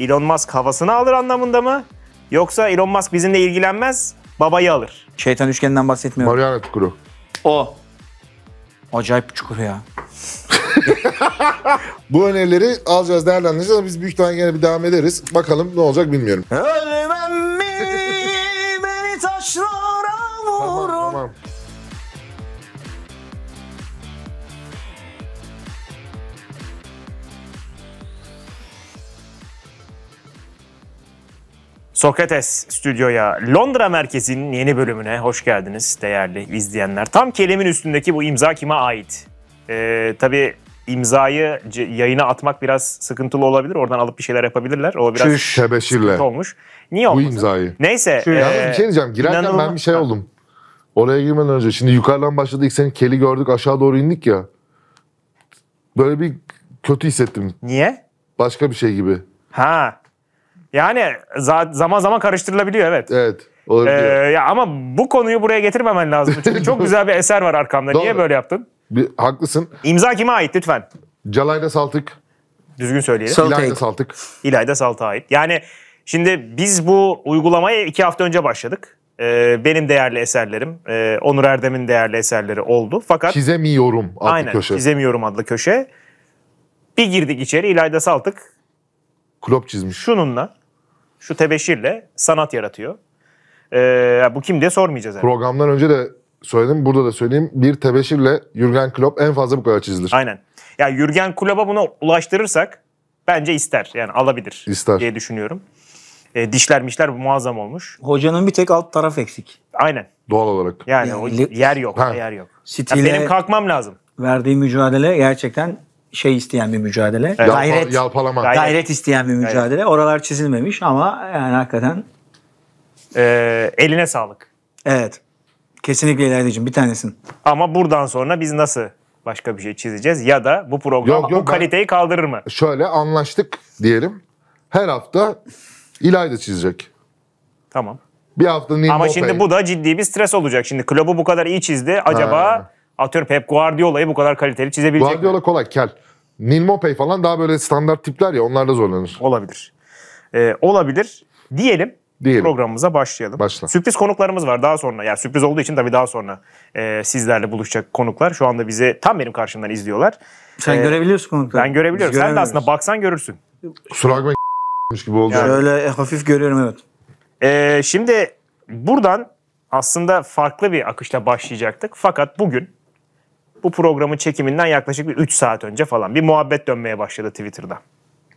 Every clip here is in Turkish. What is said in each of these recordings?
Elon Musk havasını alır anlamında mı? Yoksa Elon Musk bizimle ilgilenmez, babayı alır. Şeytan üçgeninden bahsetmiyorum. Mariana Çukuru. O. Acayip bir çukur ya. Bu önerileri alacağız değerlendireceğiz ama biz büyük ihtimalle yine bir devam ederiz. Bakalım ne olacak bilmiyorum. Ölmem Sokrates stüdyoya Londra merkezinin yeni bölümüne hoş geldiniz değerli izleyenler. Tam kelimin üstündeki bu imza kime ait? Ee, tabii imzayı yayına atmak biraz sıkıntılı olabilir. Oradan alıp bir şeyler yapabilirler. O biraz Çüş. Tebeşirle. olmuş. Niye Bu olmasın? imzayı. Neyse. Şu- ee, Yalnız bir şey diyeceğim. Girerken ben inanılmaz- bir şey oldum. Oraya girmeden önce. Şimdi yukarıdan başladık. Senin keli gördük. Aşağı doğru indik ya. Böyle bir kötü hissettim. Niye? Başka bir şey gibi. Ha. Yani za- zaman zaman karıştırılabiliyor evet. Evet. Ee, Olabilir. ya ama bu konuyu buraya getirmemen lazım. Çünkü çok güzel bir eser var arkamda. Niye Doğru. böyle yaptın? Bir, haklısın. İmza kime ait lütfen? Calayda Saltık. Düzgün söyleyelim. Sal- İlayda Saltık. Saltık. İlayda Salt'a ait. Yani şimdi biz bu uygulamaya iki hafta önce başladık. Ee, benim değerli eserlerim, e, Onur Erdem'in değerli eserleri oldu. Fakat Çizemiyorum adlı aynen köşe. çizemiyorum adlı köşe. Bir girdik içeri İlayda Saltık Klop çizmiş. şununla, şu tebeşirle sanat yaratıyor. Ee, bu kim diye sormayacağız herhalde. Programdan önce de söyledim. Burada da söyleyeyim. Bir tebeşirle Jürgen Klopp en fazla bu kadar çizilir. Aynen. Ya Jürgen Klopp'a bunu ulaştırırsak bence ister. Yani alabilir İster. diye düşünüyorum. E, dişler mişler muazzam olmuş. Hocanın bir tek alt taraf eksik. Aynen. Doğal olarak. Yani, Yani o yer yok. Ha. Yer yok. Ya Stile benim kalkmam lazım. verdiği mücadele gerçekten şey isteyen bir mücadele. Evet. Yalpa- Gayret, yalpalama. Gayret. gayret isteyen bir mücadele. Oralar çizilmemiş ama yani hakikaten E, eline sağlık. evet. Kesinlikle İlayda'cığım bir tanesin. Ama buradan sonra biz nasıl başka bir şey çizeceğiz? Ya da bu program Yok, yok, bu ben- kaliteyi kaldırır mı? Şöyle anlaştık diyelim. Her hafta İlayda çizecek. Tamam. Bir hafta Neil Ama Mopey. şimdi bu da ciddi bir stres olacak. Şimdi Klopp'u bu kadar iyi çizdi. Acaba Ha. atıyorum Pep Guardiola'yı bu kadar kaliteli çizebilecek mi? Guardiola kolay kel. Neil Mopey falan daha böyle standart tipler ya onlar da zorlanır. Olabilir. Ee, olabilir. Diyelim, Diyelim. programımıza başlayalım. Başla. Sürpriz konuklarımız var daha sonra. Yani sürpriz olduğu için tabii daha sonra e, sizlerle buluşacak konuklar. Şu anda bizi tam benim karşımdan izliyorlar. Sen Ee, görebiliyorsun konukları. Ben görebiliyorum. Biz Sen de aslında baksan görürsün. Kusura bakmayın gibi oldu. Yani- Şöyle hafif görüyorum evet. Ee, şimdi buradan aslında farklı bir akışla başlayacaktık. Fakat bugün bu programın çekiminden yaklaşık bir 3 saat önce falan bir muhabbet dönmeye başladı Twitter'da.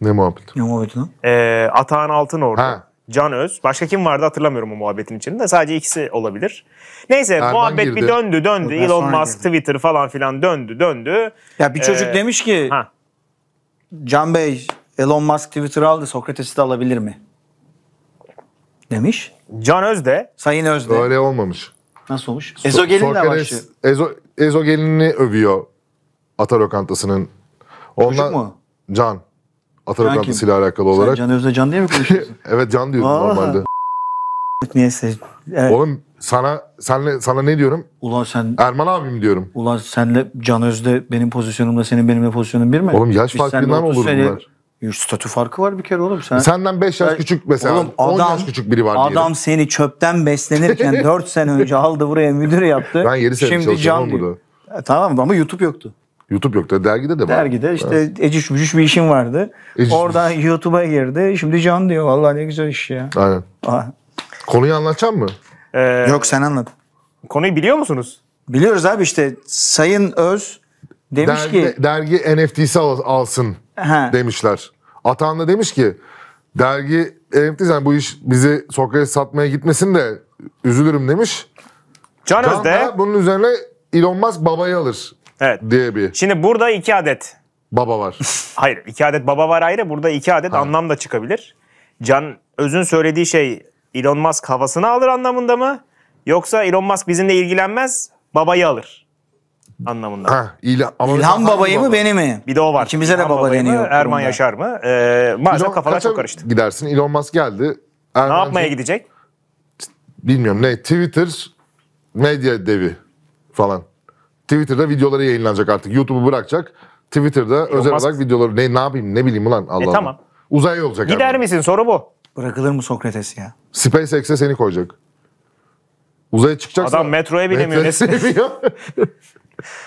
Ne muhabbet. Ne muhabbeti lan? Ee, Atahan Altınordu, Ha. Can Öz. Başka kim vardı hatırlamıyorum o muhabbetin içinde. Sadece ikisi olabilir. Neyse Erman muhabbet girdi. bir döndü döndü. Ben Elon Musk, girdim. Twitter falan filan döndü döndü. Ya bir çocuk Ee, demiş ki Ha. Can Bey Elon Musk Twitter aldı Sokrates'i de alabilir mi? Demiş. Can Öz de Sayın Özde. Öyle olmamış. Nasıl olmuş? Ezogelinle Sokrates başlıyor. Ezo, ezogelini övüyor Ata Lokantası'nın. Ondan, mu? Can. Ata Can Lokantası ile alakalı olarak. Sen Can Özde Can diye mi konuşuyorsun? Evet Can diyorum Aa. normalde. Niyeyse. Evet. Oğlum sana senle sana ne diyorum? Ulan sen Erman abim diyorum. ulan senle Can Özde benim pozisyonumla senin benimle pozisyonun bir mi? Oğlum yaş farkından seninle 30 olur bunlar. Yüz statü farkı var bir kere oğlum sen. Senden 5 yaş Ben- küçük mesela. Oğlum 10 adam, yaş küçük biri var Adam diyelim. seni çöpten beslenirken 4 sene önce aldı buraya müdür yaptı. Ben 7 sene Şimdi Can burada. E, tamam ama YouTube yoktu. YouTube yok da dergide de var. Dergide işte eciş bücüş bir işim vardı. Eciş Oradan YouTube'a girdi. Şimdi Can diyor. Vallahi ne güzel iş ya. Aynen. Aa. Konuyu anlatacak mı? e, Yok sen anlat. konuyu biliyor musunuz? Biliyoruz abi işte Sayın Öz demiş Dergi, ki dergi NFT'si al- alsın ha, demişler. Atan da demiş ki dergi NFT'si yani bu iş bizi Sokrates satmaya gitmesin de üzülürüm demiş. Can Can Öz de da bunun üzerine Elon Musk babayı alır evet. diye bir Şimdi burada iki adet baba var. Hayır iki adet baba var ayrı. Burada iki adet anlam da çıkabilir. Can Öz'ün söylediği şey Elon Musk havasını alır anlamında mı? Yoksa Elon Musk bizimle ilgilenmez babayı alır anlamında. ha, İlhan, ama İlhan babayı mı beni mi? Bir de o var. İkimize de baba deniyor. Erman durumda. Yaşar mı? Ee, maalesef Elon- kafalar çok karıştı. Gidersin Elon Musk geldi. Ne Erman yapmaya Can- gidecek? Bilmiyorum ne Twitter medya devi falan. Twitter'da videoları yayınlanacak artık. YouTube'u bırakacak. Twitter'da özel Musk- olarak videoları ne ne yapayım ne bileyim ulan Allah E Allah. tamam. Uzaya yollayacak. Gider Erman. misin? Soru bu. Bırakılır mı Sokrates ya? SpaceX'e seni koyacak. Uzaya çıkacaksın. Adam metroya binemiyor. Metroya Ne- binemiyor.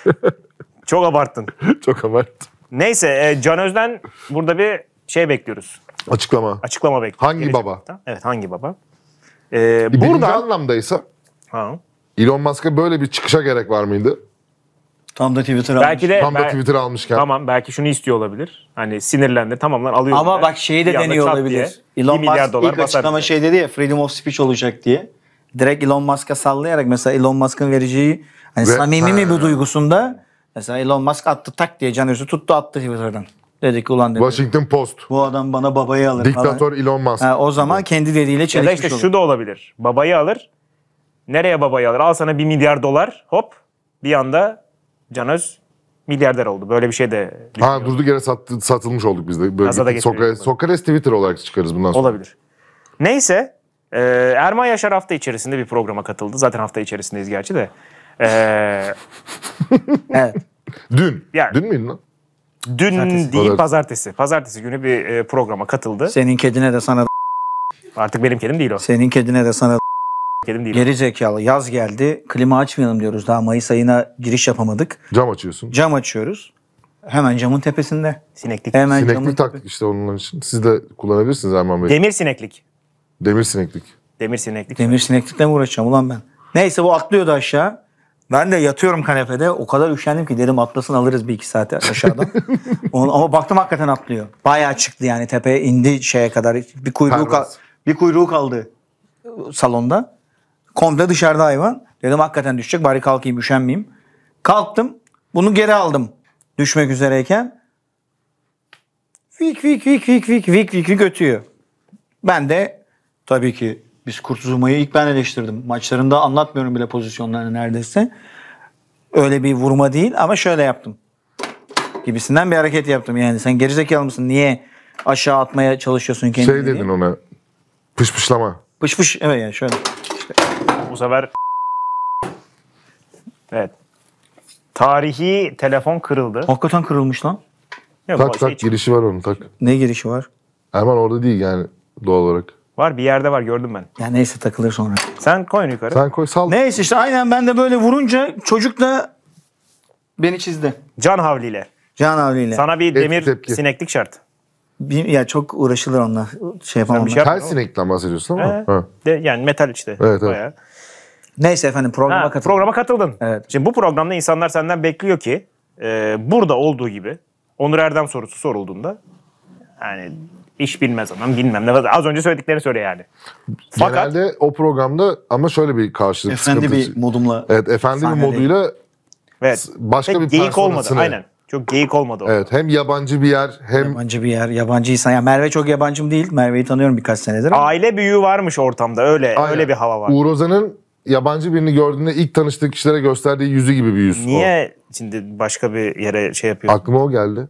Çok abarttın. Çok abart. Neyse e, Can Öz'den burada bir şey bekliyoruz. Açıklama. Açıklama bekliyoruz. Hangi Gelecek baba? hafta. Evet hangi baba? Ee, Birinci buradan... anlamdaysa Ha. Elon Musk'a böyle bir çıkışa gerek var mıydı? Tam da Twitter Belki de Tam da Twitter almışken. Tamam belki şunu istiyor olabilir. Hani sinirlendi tamam lan alıyorum. Ama der. bak şeyi de Bir deniyor olabilir. diye Elon 1 milyar Musk dolar ilk basar açıklama şey dedi ya freedom of speech olacak diye. Direkt Elon Musk'a sallayarak mesela Elon Musk'ın vereceği hani Ve- samimi mi Ha. bu duygusunda mesela Elon Musk attı tak diye Can Özü tuttu attı Twitter'dan. Dedi ki ulan dedi. Washington Post. Bu adam bana babayı alır Diktatör falan. Elon Musk. Ha, o zaman kendi dediğiyle Ya da çelişmiş işte olur. şu da olabilir. Babayı alır. Nereye babayı alır? Al sana 1 milyar dolar. Hop. Bir anda Can Öz milyarder oldu. Böyle bir şey de Ha durduk yere sattı, satılmış olduk biz de. Böyle Sokrates. Sokrates Twitter olarak çıkarız bundan sonra. olabilir. Neyse. e, Erman Yaşar hafta içerisinde bir programa katıldı. Zaten hafta içerisindeyiz gerçi de. E, Evet. Dün. Yani- Dün müydü lan? dün Pazartesi. değil pazartesi. Pazartesi günü bir e, programa katıldı. Senin kedine de sana Artık benim kedim değil o. senin kedine de sana Kedim değil o. geri zekalı yaz geldi. Klima açmayalım diyoruz. Daha Mayıs ayına giriş yapamadık. Cam açıyorsun. Cam açıyoruz. Hemen camın tepesinde. Sineklik. Hemen camın Sineklik tepe- taktık işte onun için. Siz de kullanabilirsiniz Erman Bey. Demir sineklik. Demir sineklik. Demir sineklik. Demir sineklikle mi uğraşacağım ulan ben? Neyse bu atlıyordu aşağı. Ben de yatıyorum kanepede. O kadar üşendim ki dedim atlasın alırız bir iki saate aşağıdan. Ama baktım hakikaten atlıyor. Bayağı çıktı yani tepeye indi şeye kadar. Bir kuyruğu, Pervaz. bir kuyruğu kaldı salonda. Komple dışarıda hayvan. Dedim hakikaten düşecek bari kalkayım üşenmeyeyim. Kalktım. Bunu geri aldım. Düşmek üzereyken. Vik vik vik vik vik vik vik vik ötüyor. Ben de tabii ki biz Kurt Zuma'yı ilk ben eleştirdim. Maçlarında anlatmıyorum bile pozisyonlarını neredeyse. Öyle bir vurma değil ama şöyle yaptım. Gibisinden bir hareket yaptım yani. Sen gerizekalı mısın? Niye aşağı atmaya çalışıyorsun kendini? Şey diye. dedin ona. Pışpışlama. Pış pış. Evet yani şöyle. Bu sefer Evet. Tarihi telefon kırıldı. Hakikaten kırılmış lan. Yok, Tak tak şey çıktı. girişi var onun tak. Ne girişi var? Erman orada değil yani doğal olarak. Var bir yerde var gördüm ben. Ya neyse takılır sonra. Sen koy onu yukarı. Sen koy sal. Neyse işte aynen ben de böyle vurunca çocuk da beni çizdi. Can havliyle. Can abiyle. Sana bir Etki demir tepki. sineklik şart. Bir- ya çok uğraşılır onunla. Şey yapamam. bir şey Tel sinekten bahsediyorsun ama. He. Ha. De, yani metal işte. Evet, evet. Bayağı. Neyse efendim programa Ha, katıldım. programa katıldın. Evet. Şimdi bu programda insanlar senden bekliyor ki e, burada olduğu gibi Onur Erdem sorusu sorulduğunda yani iş bilmez adam bilmem ne. Az önce söylediklerini söyle yani. Fakat Genelde o programda ama şöyle bir karşılık Efendi sıkıntı- bir modumla. Evet efendi bir moduyla evet, başka pek bir geyik olmadı. Aynen. Çok geyik olmadı o. Evet hem yabancı bir yer hem Yabancı bir yer, yabancı insan. Ya Merve çok yabancım değil. Merve'yi tanıyorum birkaç senedir. ama Aile büyüğü varmış ortamda. Öyle Aynen. öyle bir hava var. Uğur Ozan'ın yabancı birini gördüğünde ilk tanıştığı kişilere gösterdiği yüzü gibi bir yüz. o. Niye şimdi başka bir yere şey yapıyorsun? Aklıma o geldi.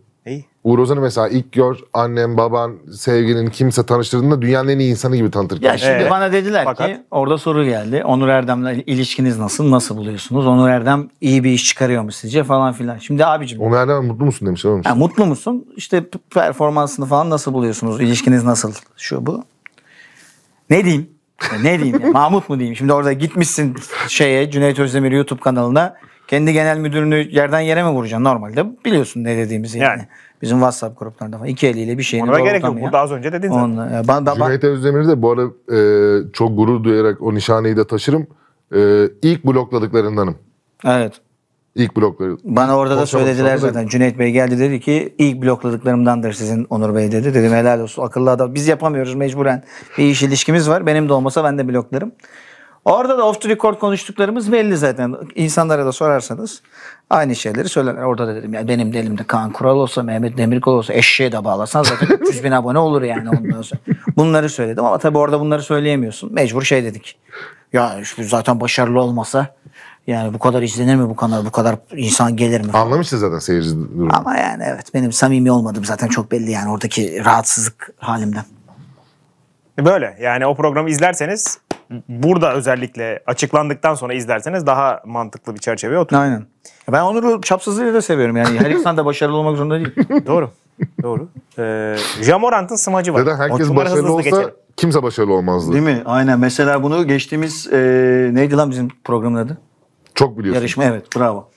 Uğur Ozan'ı mesela ilk gör annem, baban, sevgilin kimse tanıştırdığında dünyanın en iyi insanı gibi tanıtırken. Ya şimdi Evet. bana dediler Fakat- ki orada soru geldi. Onur Erdem'le ilişkiniz nasıl? Nasıl buluyorsunuz? Onur Erdem iyi bir iş çıkarıyor mu sizce falan filan. Şimdi abicim Onu nereden mutlu musun demiş. Ya mutlu musun? İşte performansını falan nasıl buluyorsunuz? İlişkiniz nasıl? Şu bu. Ne diyeyim? Ne diyeyim? ya? Mahmut mu diyeyim? Şimdi orada gitmişsin şeye Cüneyt Özdemir YouTube kanalına kendi genel müdürünü yerden yere mi vuracaksın? Normalde biliyorsun ne dediğimizi yani. Yani. Bizim WhatsApp gruplarında falan. iki eliyle bir şeyini Ona gerek yok. doğrultamayan. Burada az önce dedin zaten. Onunla- ben- ben- ben- Cüneyt Özdemir'i de bu arada e, çok gurur duyarak o nişaneyi de taşırım. E, ilk blokladıklarındanım. evet. İlk blokları. Bana orada da söylediler sonra da- zaten. Cüneyt Bey geldi dedi ki ilk blokladıklarımdandır sizin Onur Bey dedi. Dedim helal olsun akıllı adam. Biz yapamıyoruz mecburen. Bir iş ilişkimiz var. Benim de olmasa ben de bloklarım. Orada da off the record konuştuklarımız belli zaten. İnsanlara da sorarsanız aynı şeyleri söylerler. Orada da dedim ya benim de elimde Kaan Kural olsa, Mehmet Demirkol olsa eşeğe de bağlasan zaten 300 bin abone olur yani ondan sonra. Bunları söyledim ama tabii orada bunları söyleyemiyorsun. Mecbur şey dedik. Ya şu zaten başarılı olmasa yani bu kadar izlenir mi bu kanal, bu kadar insan gelir mi? Anlamıştı zaten seyirci durumu. Ama yani evet benim samimi olmadığım zaten çok belli yani oradaki rahatsızlık halimden. Böyle yani o programı izlerseniz burada özellikle açıklandıktan sonra izlerseniz daha mantıklı bir çerçeveye oturur. Aynen. Ben Onur'u çapsızlığıyla da seviyorum yani. Her insan da başarılı olmak zorunda değil. Doğru. Doğru. Ee, Jamorant'ın smacı var. Neden herkes başarılı olsa geçelim. kimse başarılı olmazdı. Değil mi? Aynen. Mesela bunu geçtiğimiz e, neydi lan bizim programın adı? Çok biliyorsun. Yarışma evet bravo.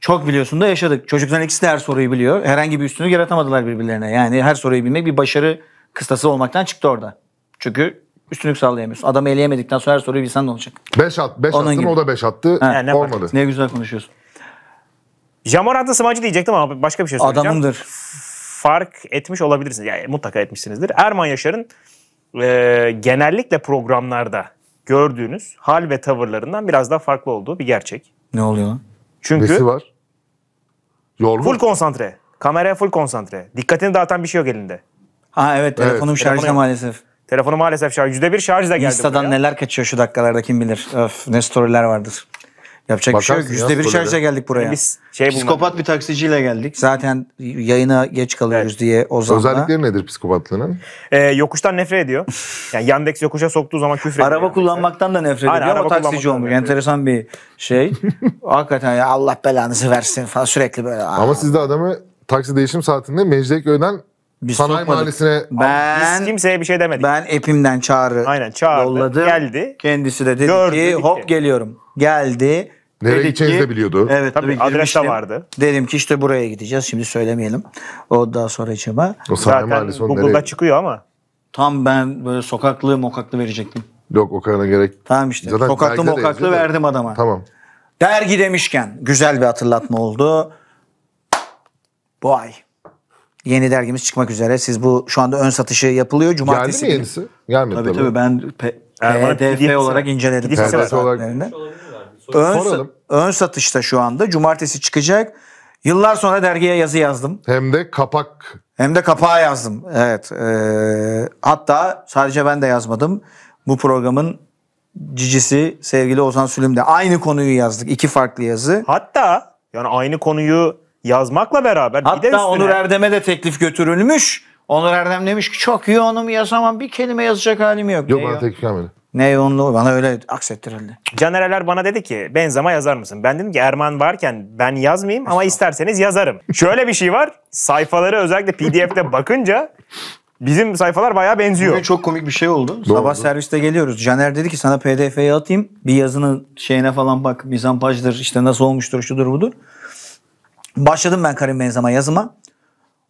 Çok biliyorsun da yaşadık. Çocukların ikisi de her soruyu biliyor. Herhangi bir üstünlük yaratamadılar birbirlerine. Yani her soruyu bilmek bir başarı kıstası olmaktan çıktı orada. Çünkü üstünlük sağlayamıyorsun. Adamı eleyemedikten sonra her soruyu bilsen ne olacak? 5 at, 5 Onun attın gibi. o da 5 attı. Yani ne Olmadı. Ne güzel konuşuyorsun. Jamorant'ın smacı diyecektim ama başka bir şey söyleyeceğim. Adamımdır. Fark etmiş olabilirsiniz. Yani mutlaka etmişsinizdir. Erman Yaşar'ın e, genellikle programlarda gördüğünüz hal ve tavırlarından biraz daha farklı olduğu bir gerçek. Ne oluyor lan? Çünkü Nesi var? Yorgun. full konsantre. Kameraya full konsantre. Dikkatini dağıtan bir şey yok elinde. Ha evet telefonum telefonu şarjda yok. maalesef. Telefonu maalesef şarj. %1 şarjla geldi Insta'dan buraya. neler kaçıyor şu dakikalarda kim bilir. Öf ne storyler vardır. Yapacak bir şey yok. Bakarsın ya Yüzde bir storylere. şarjla geldik buraya. Biz şey. Psikopat bir taksiciyle geldik. Zaten yayına geç kalıyoruz diye Ozan'la. Özellikleri nedir psikopatlığının? Ee, yokuştan nefret ediyor. Yani Yandex yokuşa soktuğu zaman küfür ediyor. Araba kullanmaktan da nefret Aynen, ediyor araba ama taksici olmuş. Enteresan bir şey. Hakikaten ya Allah belanızı versin falan sürekli böyle. Ama siz de adamı taksi değişim saatinde Mecidiyeköy'den Biz sanayi sokmadık. mahallesine ben Biz kimseye bir şey demedik. ben epimden çağrı Aynen, çağırdı, yolladım. geldi. Kendisi de dedi Gördü, ki bitti. hop geliyorum. Geldi. Nereye Dedi gideceğinizi ki- de biliyordu. Evet Tabii, tabii, adres de girmiştim. vardı. Dedim ki işte buraya gideceğiz. Şimdi söylemeyelim. O daha sonra içime. O sanayi Zaten mahallesi o Google'da nereye? çıkıyor ama. Tam ben böyle sokaklı mokaklı verecektim. Yok o kadar gerek. Tamam işte. Zaten sokaklı mokaklı yazıyor da. verdim adama. Tamam. Dergi demişken güzel bir hatırlatma oldu. Bu ay yeni dergimiz çıkmak üzere. Siz bu şu anda ön satışı yapılıyor. Geldi Cumartesi mi günü- yenisi? Gelmedi Tabii tabii. tabii ben P- Erman'ın PDF olarak inceledim. Var. saatlerinde. Ön, Soralım. ön satışta şu anda. Cumartesi çıkacak. Yıllar sonra dergiye yazı yazdım. Hem de kapak. Hem de kapağa yazdım. Evet. eee, hatta sadece ben de yazmadım. Bu programın cicisi sevgili Ozan Sülüm de aynı konuyu yazdık. İki farklı yazı. Hatta yani aynı konuyu yazmakla beraber bir de Hatta üstüne Onur Erdem'e de teklif götürülmüş. Onur Erdem demiş ki çok yoğunum yazamam bir kelime yazacak halim yok. Yok ne, bana teklif gelmedi. ne yoğunluğu bana öyle aksettirildi. Canereler bana dedi ki Benzema yazar mısın? Ben dedim ki Erman varken ben yazmayayım ama isterseniz yazarım. Şöyle bir şey var. Sayfaları özellikle PDF'de bakınca bizim sayfalar bayağı benziyor. Bugün çok komik bir şey oldu. Ne Sabah serviste geliyoruz. Caner dedi ki sana PDF'ye atayım. Bir yazının şeyine falan bak. Mizampajdır işte nasıl olmuştur şudur budur. Başladım ben Karim Benzema yazıma.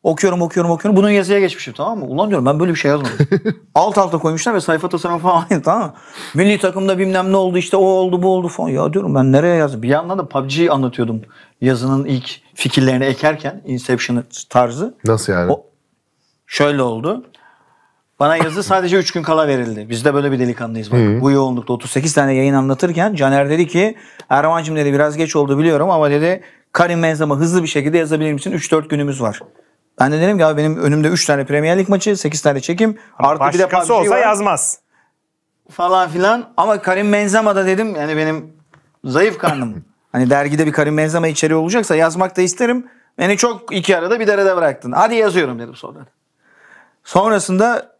Okuyorum okuyorum okuyorum. Bunun yazıya geçmişim tamam mı? Ulan diyorum ben böyle bir şey yazmadım. Alt alta koymuşlar ve sayfa tasarımı falan aynı tamam mı? Milli takımda bilmem ne oldu işte o oldu bu oldu falan. Ya diyorum ben nereye yazdım? Bir yandan da PUBG'yi anlatıyordum. Yazının ilk fikirlerini ekerken Inception tarzı. Nasıl yani? O- Şöyle oldu. Bana yazı sadece 3 gün kala verildi. Biz de böyle bir delikanlıyız bak. Bu yoğunlukta 38 tane yayın anlatırken Caner dedi ki Erman'cığım dedi biraz geç oldu biliyorum ama dedi Karim Benzema hızlı bir şekilde yazabilir misin? 3-4 günümüz var. Ben de dedim ki abi benim önümde 3 tane Premier Lig maçı, 8 tane çekim. Artı bir de Başkası PUBG olsa var yazmaz. falan filan. Ama Karim Benzema da dedim yani benim zayıf karnım. hani dergide bir Karim Benzema içeriği olacaksa yazmak da isterim. Beni çok iki arada bir derede bıraktın. Hadi yazıyorum dedim sonra. Sonrasında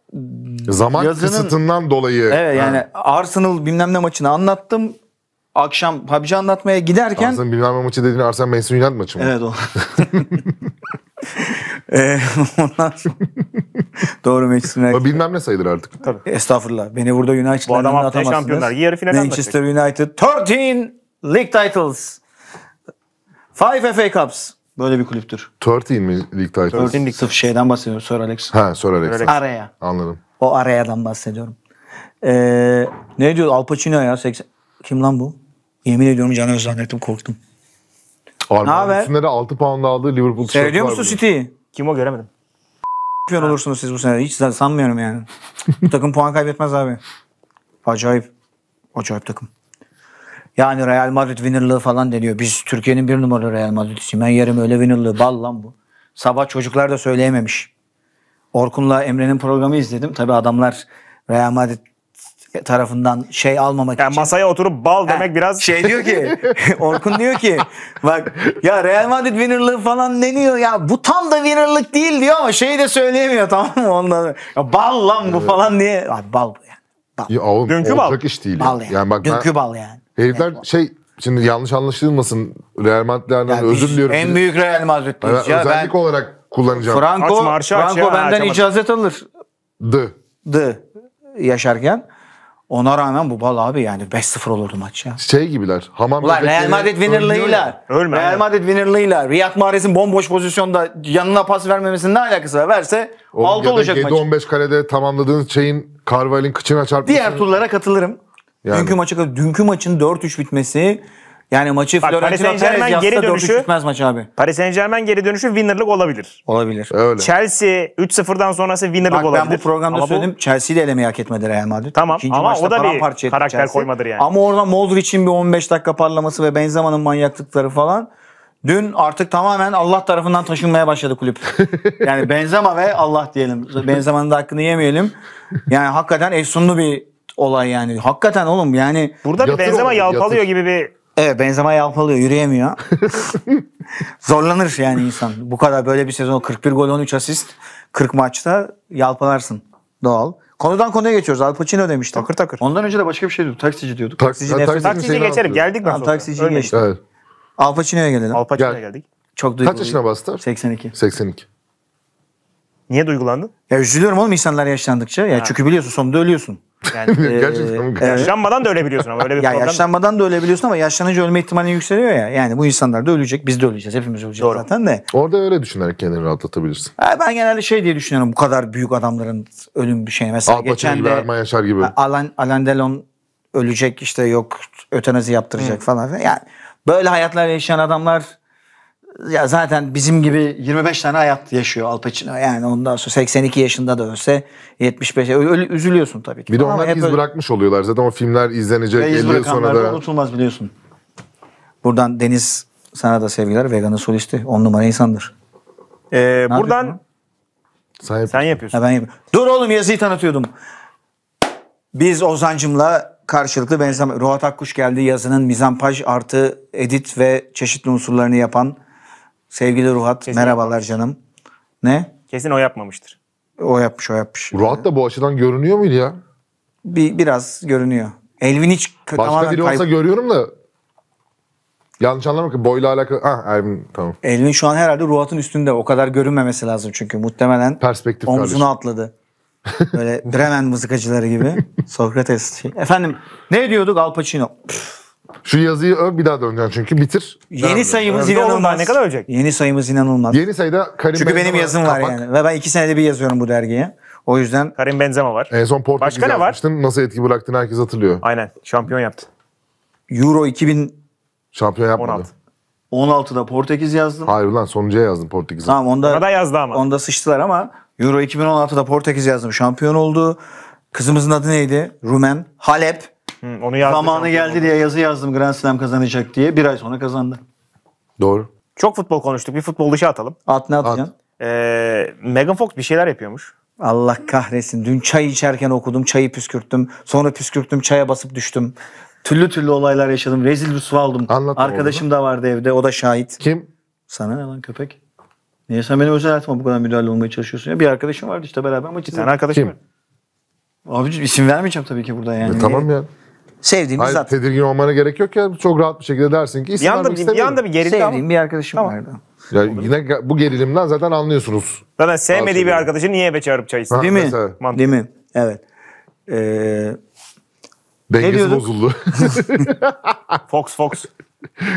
Zaman yazının- kısıtından dolayı. evet yani Ha. Arsenal bilmem ne maçını anlattım. Akşam PUBG anlatmaya giderken Aslında bilmem maçı dediğin Arsenal Manchester United maçı mı? Evet o. Eee, ondan sonra doğru Manchester United. Bilmem ne sayılır artık. Estağfurullah. Beni burada United'la Bu adam haftaya atamazsınız. Şampiyonlar Ligi yarı finali Manchester United 13 League titles. 5 FA Cups. Böyle bir kulüptür. 13 mi League Titles? 13 Lig. Sırf şeyden bahsediyorum Sir Alex. Ha Sir Alex. Alex. Araya. Anladım. O arayadan bahsediyorum. Ee, ne diyor Al Pacino ya? 80... Kim lan bu? Yemin ediyorum Can Öz zannettim korktum. Armağan haber? üstünde de 6 puan aldığı Liverpool tişörtü Seyrediyor var musun. City'yi? Kim o göremedim. Şampiyon olursunuz siz bu sene. Hiç sanmıyorum yani. Bu takım puan kaybetmez abi. Acayip. Acayip takım. Yani Real Madrid winnerlığı falan deniyor. Biz Türkiye'nin bir numaralı Real Madrid'isi. Ben yerim öyle winnerlığı. Bal lan bu. Sabah çocuklar da söyleyememiş. Orkun'la Emre'nin programı izledim. Tabii adamlar Real Madrid tarafından şey almamak Yani için. masaya oturup bal demek Ha, biraz şey diyor ki Orkun diyor ki bak ya Real Madrid winnerlığı falan deniyor ya bu tam da winnerlık değil diyor ama şeyi de söyleyemiyor tamam mı ondan ya bal lan bu falan diye abi bal bu yani bal, Ya oğlum, Dünkü bal. iş değil. bal ya. yani, Yani bak dünkü ben, bal yani herifler şey şimdi yanlış anlaşılmasın Real Madrid'lerden özür diliyorum. en büyük Real Madrid'liyiz Evet, ya ben özellik olarak kullanacağım. Franco, Aç marşı aç Franco ya, benden açamadım. icazet alır. D. dı yaşarken. Ona rağmen bu bal abi yani 5-0 olurdu maç ya. Şey gibiler. Hamam Ulan Real Madrid winnerlığıyla. Ölme, Real. Madrid winnerlığıyla Riyad Mahrez'in bomboş pozisyonda yanına pas vermemesinin ne alakası var? Verse O 6 ya da olacak maç. 7-15 karede tamamladığınız şeyin Carvalho'nun kıçına çarpması. Diğer turlara katılırım. Yani. Dünkü maça dünkü maçın 4-3 bitmesi yani maçı Bak, Paris Florentino Perez geri 4-3 dönüşü- bitmez maç abi. Paris Saint Germain geri dönüşü winnerlık olabilir. Olabilir. Öyle. Chelsea 3-0'dan sonrası winnerlık Bak olabilir. ben bu programda Ama söyledim Chelsea'yi de elemeyi hak etmedi Real Madrid. Tamam, İkinci ama maçta o da bir karakter Chelsea. koymadır yani. Ama orada Modric'in bir 15 dakika parlaması ve Benzema'nın manyaklıkları falan dün artık tamamen Allah tarafından taşınmaya başladı kulüp. yani Benzema ve Allah diyelim. Benzema'nın da hakkını yemeyelim. Yani hakikaten efsunlu bir olay yani. Hakikaten oğlum yani Burada Yatır Benzema yalpalıyor yatır. gibi bir Evet Benzema yalpalıyor, yürüyemiyor. Zorlanır yani insan. Bu kadar böyle bir sezon 41 gol 13 asist 40 maçta yalpalarsın. Doğal. Konudan konuya geçiyoruz. Al Pacino demiştim. Takır takır. Ondan önce de başka bir şey diyorduk. Taksici diyorduk. Tak- taksici ha, taksici-. Taksici geçelim. Geldik mi? Tamam, sonra? taksici Örneğin. geçti. Evet. Al Pacino'ya gelelim. Al Pacino'ya Gel. geldik. Çok duygulu. Kaç yaşına bastı? 82. 82. Niye duygulandın? Ya üzülüyorum oğlum insanlar yaşlandıkça. Ya çünkü biliyorsun sonunda ölüyorsun. Yani Gerçekten mi? yaşlanmadan da ölebiliyorsun ama öyle bir Ya problem. yaşlanmadan da ölebiliyorsun ama yaşlanınca ölme ihtimali yükseliyor ya. Yani bu insanlar da ölecek. Biz de öleceğiz. Hepimiz öleceğiz Doğru. zaten de. Orada öyle düşünerek kendini rahatlatabilirsin. Ha, ben genelde şey diye düşünüyorum. Bu kadar büyük adamların ölüm bir şey. Mesela Al Pacino geçen gibi, de Erman Yaşar gibi. Alan, Alan Delon ölecek işte yok ötenazi yaptıracak falan. filan. Yani böyle hayatlar yaşayan adamlar ya zaten bizim gibi 25 tane hayat yaşıyor Al Pacino. Yani ondan sonra 82 yaşında da ölse 75 öyle, üzülüyorsun tabii ki. Bir de Ama onlar hep iz öyle- bırakmış oluyorlar. Zaten o filmler izlenecek Ve iz 50 yıl bırakanlar sonra da unutulmaz biliyorsun. Buradan Deniz sana da sevgiler. Vegan'ın solisti. 10 numara insandır. Ee, yapıyorsun buradan? Sen, sen yapıyorsun. Ha ben yapayım. Dur oğlum yazıyı tanıtıyordum. Biz Ozancım'la karşılıklı benzeme. Ruhat Akkuş geldi yazının mizampaj artı edit ve çeşitli unsurlarını yapan sevgili Ruhat. Kesin merhabalar canım. Ne? Kesin o yapmamıştır. O yapmış o yapmış. Ruhat da bu açıdan görünüyor muydu ya? Bir, biraz görünüyor. Elvin hiç Başka tamamen biri olsa görüyorum da. Yanlış anlama ki boyla alakalı. Ah Ermin tamam. Elvin şu an herhalde Ruhat'ın üstünde. O kadar görünmemesi lazım çünkü muhtemelen Perspektif omzuna kardeşim. atladı. Böyle Bremen mızıkacıları gibi. Sokrates. Efendim ne diyorduk Al Pacino? Şu yazıyı öv bir daha döneceksin çünkü bitir. Yeni sayımız oğlum, inanılmaz. ne kadar ölecek? Yeni sayımız inanılmaz. Yeni sayıda Karim Çünkü benim yazım var kapak. yani. Ve ben iki senede bir yazıyorum bu dergiye. O yüzden Karim Benzema var. En son Portekiz Başka ne var? Nasıl etki bıraktığını herkes hatırlıyor. Aynen. Şampiyon yaptı. Euro 2016'da Şampiyon yapmadı. 16. Portekiz yazdım. Hayır lan sonuncuya yazdın Portekiz'i. Tamam onda, Ona da yazdı ama. onda sıçtılar ama Euro 2016'da Portekiz yazdım. Şampiyon oldu. Kızımızın adı neydi? Rumen. Halep. Hı, onu yazdı. Zamanı geldi diye yazı yazdım Grand Slam kazanacak diye. Bir ay sonra kazandı. Doğru. Çok futbol konuştuk. Bir futbol dışı atalım. At ne atacaksın? Ee, Megan Fox bir şeyler yapıyormuş. Allah kahretsin. Dün çay içerken okudum. Çayı püskürttüm. Sonra püskürttüm. Çaya basıp düştüm. Türlü türlü olaylar yaşadım. Rezil rüsva oldum. Anlat ne Arkadaşım da vardı evde. O da şahit. Kim? Sana ne lan köpek? Niye sen benim özel hayatıma bu kadar müdahale olmaya çalışıyorsun ya? Bir arkadaşım vardı işte beraber Sen izledik. arkadaşım. Kim? Abicim isim vermeyeceğim tabii ki burada yani. E, tamam ya. Sevdiğim bir Hayır zat. tedirgin olmana gerek yok ya. Çok rahat bir şekilde dersin ki Bir isim anda, vermek bir, istemiyorum. anda bir gerildi ama. Sevdiğim bir arkadaşım Tamam. vardı. Ya yine ga- bu gerilimden zaten anlıyorsunuz. Zaten sevmediği bir Bahsediyorum. arkadaşı niye eve çağırıp çay içsin? Ha, Değil mi? mesela. Mantıklı. Değil mi? Evet. Ee, Dengesi diyorduk? bozuldu. Fox Fox.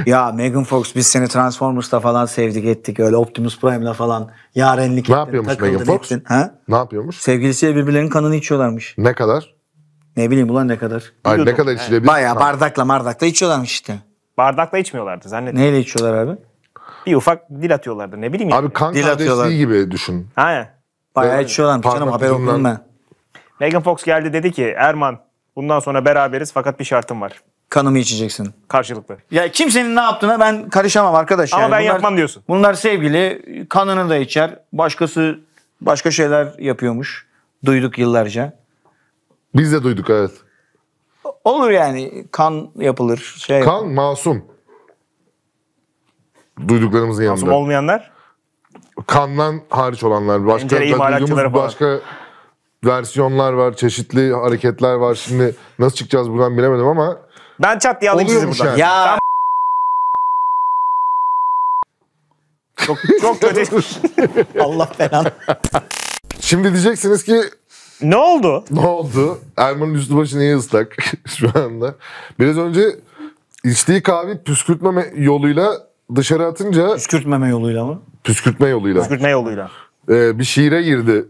ya Megan Fox biz seni Transformers'ta falan sevdik ettik. Öyle Optimus Prime'la falan yarenlik Ne ettin, yapıyormuş takıldın, Megan Fox? ettin. Ha? ne yapıyormuş? Sevgilisiyle birbirlerinin kanını içiyorlarmış. Ne kadar? Ne bileyim ulan ne kadar. Ay, ne kadar içilebilir? Bayağı bardakla mardakla içiyorlarmış işte. Bardakla içmiyorlardı zannediyorum. Neyle içiyorlar abi? Bir ufak dil atıyorlardı. Ne bileyim Abi yani. kan Dil kardeşliği atıyorlar. gibi düşün. Ha. Bayağı içiyorlarmış canım haber okudum ben. Megan Fox geldi dedi ki Erman bundan sonra beraberiz fakat bir şartım var. Kanımı içeceksin. Karşılıklı. Ya kimsenin ne yaptığına ben karışamam arkadaş. Ama Yani ben bunlar- yapmam diyorsun. Bunlar sevgili kanını da içer. Başkası başka şeyler yapıyormuş. Duyduk yıllarca. Biz de duyduk evet. Olur yani kan yapılır. Şey Kan masum. Duyduklarımızın Masum yanında. olmayanlar Kandan hariç olanlar. Başka duyduğumuz başka versiyonlar var. Çeşitli hareketler var. Şimdi nasıl çıkacağız buradan bilemedim ama ben çat diye alayım sizi buradan. yani. Ya Çok çok kötü. Allah belanı. Şimdi diyeceksiniz ki ne oldu? ne oldu? Erman'ın üstü başı niye ıslak şu anda? Biraz önce içtiği kahve püskürtme me- yoluyla dışarı atınca Püskürtmeme yoluyla mı? püskürtme yoluyla Püskürtme yoluyla. e, bir şiire girdi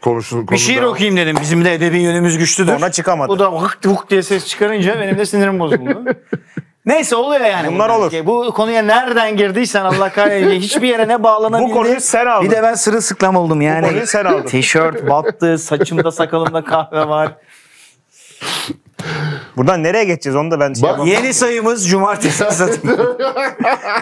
konuşun Bir şiir konuda. okuyayım dedim. Bizim de edebi yönümüz güçlüdür. Sonra çıkamadı. Bu da hık hık diye ses çıkarınca benim de sinirim bozuldu. Neyse oluyor yani. Bunlar olur. Bu konuya nereden girdiysen Allah kahretsin. Hiçbir yere ne bağlanabildi. Bu konuyu sen aldın. Bir de ben sırılsıklam oldum yani. konuyu sen aldın. Tişört battı, saçımda sakalımda kahve var. Buradan nereye geçeceğiz onu da ben şey Bak-. Yeni sayımız cumartesi zaten.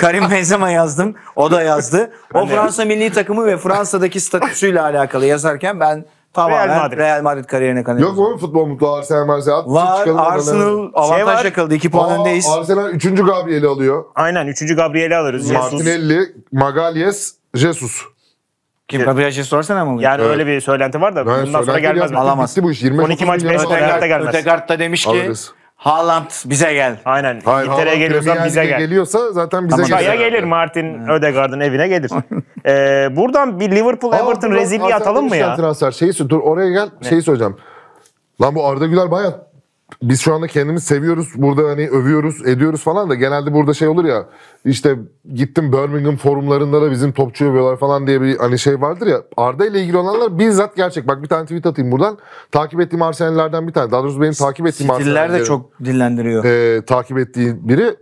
Karim Benzema yazdım. O da yazdı. O Fransa milli takımı ve Fransa'daki statüsüyle alakalı yazarken ben tamamen Real Real Madrid. Madrid, kariyerine kanıyorum. Yok mu futbol mutlu Arsenal? At, Var çıkalım Arsenal avantaj Şey yakaladı. 2 puan Aa, öndeyiz. Arsenal 3. Gabriel'i alıyor. Aynen 3. Gabriel'i alırız. Jesus. Martinelli, Magalhaes, Jesus. Kim? Gabriel Jesus Arsenal mı? Yani Evet. öyle bir söylenti var da Ben bundan sonra gelmez mi? Alamaz. Bitti bu iş. 25 12 maç milyon beş dolar. Ötegaard gelmez. Ötegaard da demiş ki Alırız. Haaland bize gel. Aynen. Hayır, İngiltere'ye Premier bize gel. geliyorsa zaten bize Tamam. Ya gelir. gelir Martin Ödegaard'ın evine gelir. ee, buradan bir Liverpool Aa, Everton rezilliği atalım mı ya? Transfer. Şeyi, dur oraya gel. Şeyi söyleyeceğim. Lan bu Arda Güler bayağı biz şu anda kendimiz seviyoruz. Burada hani övüyoruz, ediyoruz falan da genelde burada şey olur ya işte gittim Birmingham forumlarında da bizim topçu övüyorlar falan diye bir hani şey vardır ya. Arda ile ilgili olanlar bizzat gerçek. Bak bir tane tweet atayım buradan. Takip ettiğim Arsenal'lerden bir tane. Daha doğrusu benim takip ettiğim Stiller de Arsenal'lerin, çok dillendiriyor. e, takip ettiği biri.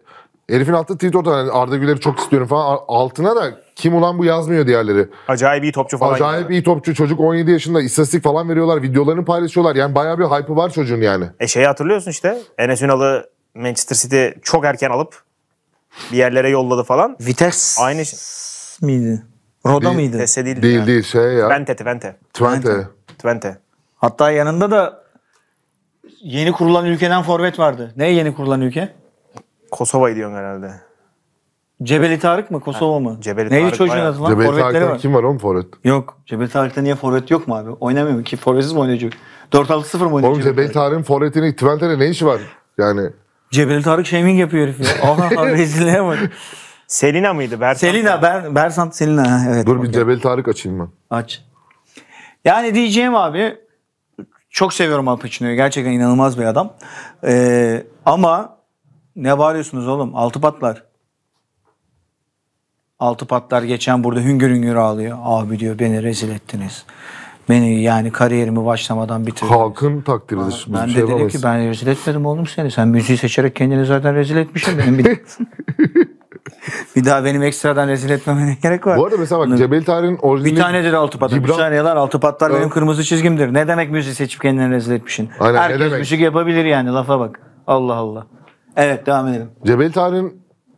Herifin attığı tweet orada hani Arda Güler'i çok istiyorum falan. Altına da kim ulan bu yazmıyor diğerleri. Acayip iyi topçu falan. Acayip iyi topçu çocuk 17 yaşında istatistik falan veriyorlar videolarını paylaşıyorlar yani bayağı bir hype'ı var çocuğun yani. E şeyi hatırlıyorsun işte. Enes Ünal'ı Manchester City çok erken alıp bir yerlere yolladı falan. Vites Aynı şey. miydi? Roda Bir- mıydı? Tese değil. Değil ya. değil şey ya. Twente, Twente. Twente. Twente. Hatta yanında da yeni kurulan ülkeden forvet vardı. Ne yeni kurulan ülke? Kosova'yı diyorsun herhalde. Cebeli Tarık mı? Kosova mı? Cebeli Neydi Tarık çocuğun bayağı- adı lan? Cebel Forvetleri Tarık'tan var. kim var oğlum forvet? Yok. Cebeli Tarık'ta niye forvet yok mu abi? Oynamıyor mu ki? Forvetsiz mi oynayacak? 4-6-0 mı oynayacak? Oğlum Cebel Tarık'ın forvetinin Twente'de ne işi var? Yani Cebeli Tarık shaming yapıyor herif ya. Aha rezilliğe bak. Selina mıydı? Bertan. Selina, Ber, Bersant Selina. ha, Evet. dur bir okey. Cebel Tarık açayım ben. Aç. Yani diyeceğim abi çok seviyorum Al Pacino'yu. Gerçekten inanılmaz bir adam. Ee, ama ne bağırıyorsunuz oğlum? Altı patlar. Altı patlar geçen burada hüngür hüngür ağlıyor. Abi diyor beni rezil ettiniz. Beni yani kariyerimi başlamadan bitirdiniz. Halkın takdiridir. Biz Ben bir de şey dedim ki ben rezil etmedim oğlum seni. Sen müziği seçerek kendini zaten rezil etmişsin. Benim bir, bir daha benim ekstradan rezil etmeme ne gerek var? Bu arada mesela bak Cebel Tarık'ın orijinali... Bir tanedir altı patlar. Bir Gibran- saniye lan altı patlar benim kırmızı çizgimdir. Ne demek müziği seçip kendini rezil etmişsin? Aynen, ne Herkes müzik yapabilir yani lafa bak. Allah Allah. Evet devam edelim. Cebel Tarık'ın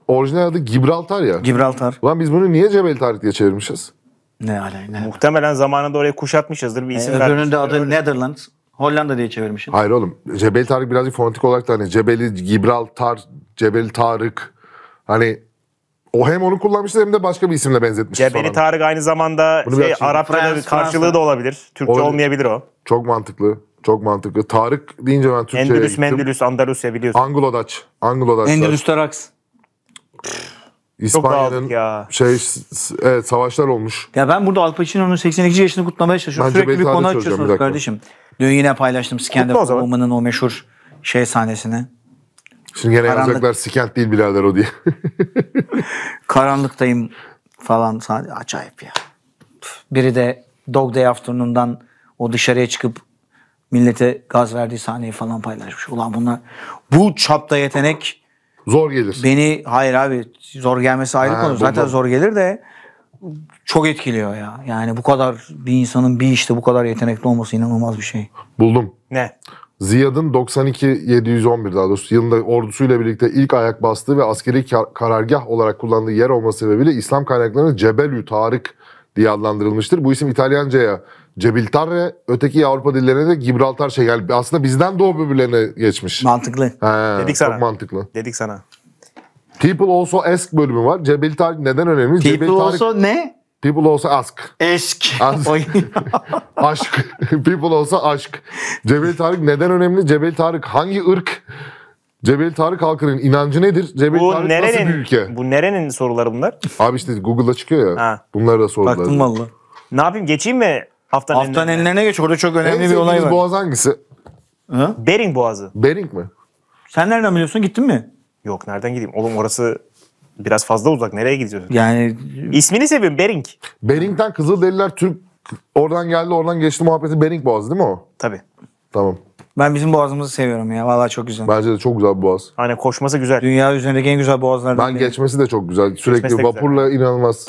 orijinal adı Gibraltar ya. Gibraltar. Ulan biz bunu niye Cebel Tarık diye çevirmişiz? Ne aleyna. Muhtemelen zamanında oraya kuşatmışızdır bir isim Öbürünün vermişizdir. de adı Netherlands. Hollanda diye çevirmişsin. Hayır oğlum. Cebel Tarık birazcık fonetik olarak da hani Cebeli Gibraltar, Cebel Tarık. Hani o hem onu kullanmışlar hem de başka bir isimle benzetmiş. Cebeli. Tarık aynı zamanda Bunu şey, bir karşılığı da olabilir. Türkçe Olabilir. olmayabilir o. Çok mantıklı. Çok mantıklı. Tarık deyince ben Türkçe'ye Endülüs, gittim. Mendülüs, Andalusya biliyorsun. Anglo-Dutch. Anglo-Dutch. Endülüs Taraks. İspanya'nın ya. şey evet savaşlar olmuş. Ya ben burada Al Pacino'nun 82. yaşını kutlamaya çalışıyorum. Bence Sürekli bir konu açıyorsunuz bir kardeşim. Dün yine paylaştım zaman. Woman'ın o meşhur şey sahnesini. Şimdi gene Karanlık. yazacaklar Sikent değil birader o diye. Karanlıktayım falan. Sahne- Acayip ya. Biri de Dog Day Afternoon'dan o dışarıya çıkıp millete gaz verdiği sahneyi falan paylaşmış. Ulan bunlar bu çapta yetenek Zor gelir. beni hayır abi zor gelmesi ayrı Ha, konu. Zaten bu- zor gelir de çok etkiliyor ya. Yani bu kadar bir insanın bir işte bu kadar yetenekli olması inanılmaz bir şey. Buldum. Ne? Ziyad'ın 92-711 daha doğrusu yılında ordusuyla birlikte ilk ayak bastığı ve askeri kar- karargah olarak kullandığı yer olması sebebiyle İslam kaynaklarında Cebelü Tarık diye adlandırılmıştır. Bu isim İtalyanca'ya Cebiltarre, öteki Avrupa dillerine de Gibraltar şey yani aslında bizden doğu birbirlerine geçmiş. Mantıklı. He, Dedik çok sana. mantıklı. Dedik sana. People also ask bölümü var. Cebel Tarık neden önemli? People Cebel Tarık, also ne? People also ask. Esk. Az- Oy. Aşk. People olsa aşk. Cebel Tarık neden önemli? Cebel Tarık hangi ırk? Cebel Tarık halkının inancı nedir? Cebel Bu Tarık nasıl bir nerenin, ülke? bu nerenin soruları bunlar? Abi işte Google'da çıkıyor ya. Ha. Bunları da sordular. Baktım valla. Ne yapayım geçeyim mi haftanın, Haftanın enlerine? enlerine geç. Orada çok En önemli bir olay var. boğaz hangisi? Hı? Bering Boğazı. Bering mi? Sen nereden biliyorsun? Gittin mi? Yok nereden gideyim? Oğlum orası biraz fazla uzak. Nereye gidiyorsun? Yani İsmini seviyorum Bering. Bering'den Kızılderililer Türk oradan geldi oradan geçti muhabbeti Bering Boğazı değil mi o? Tabii. Tamam. ben bizim boğazımızı seviyorum ya. Valla çok güzel. Bence de çok güzel bir boğaz. Hani koşması güzel. Dünya üzerindeki en güzel boğazlardan Ben biri. geçmesi de çok güzel. Sürekli Geçmesi de güzel. vapurla inanılmaz.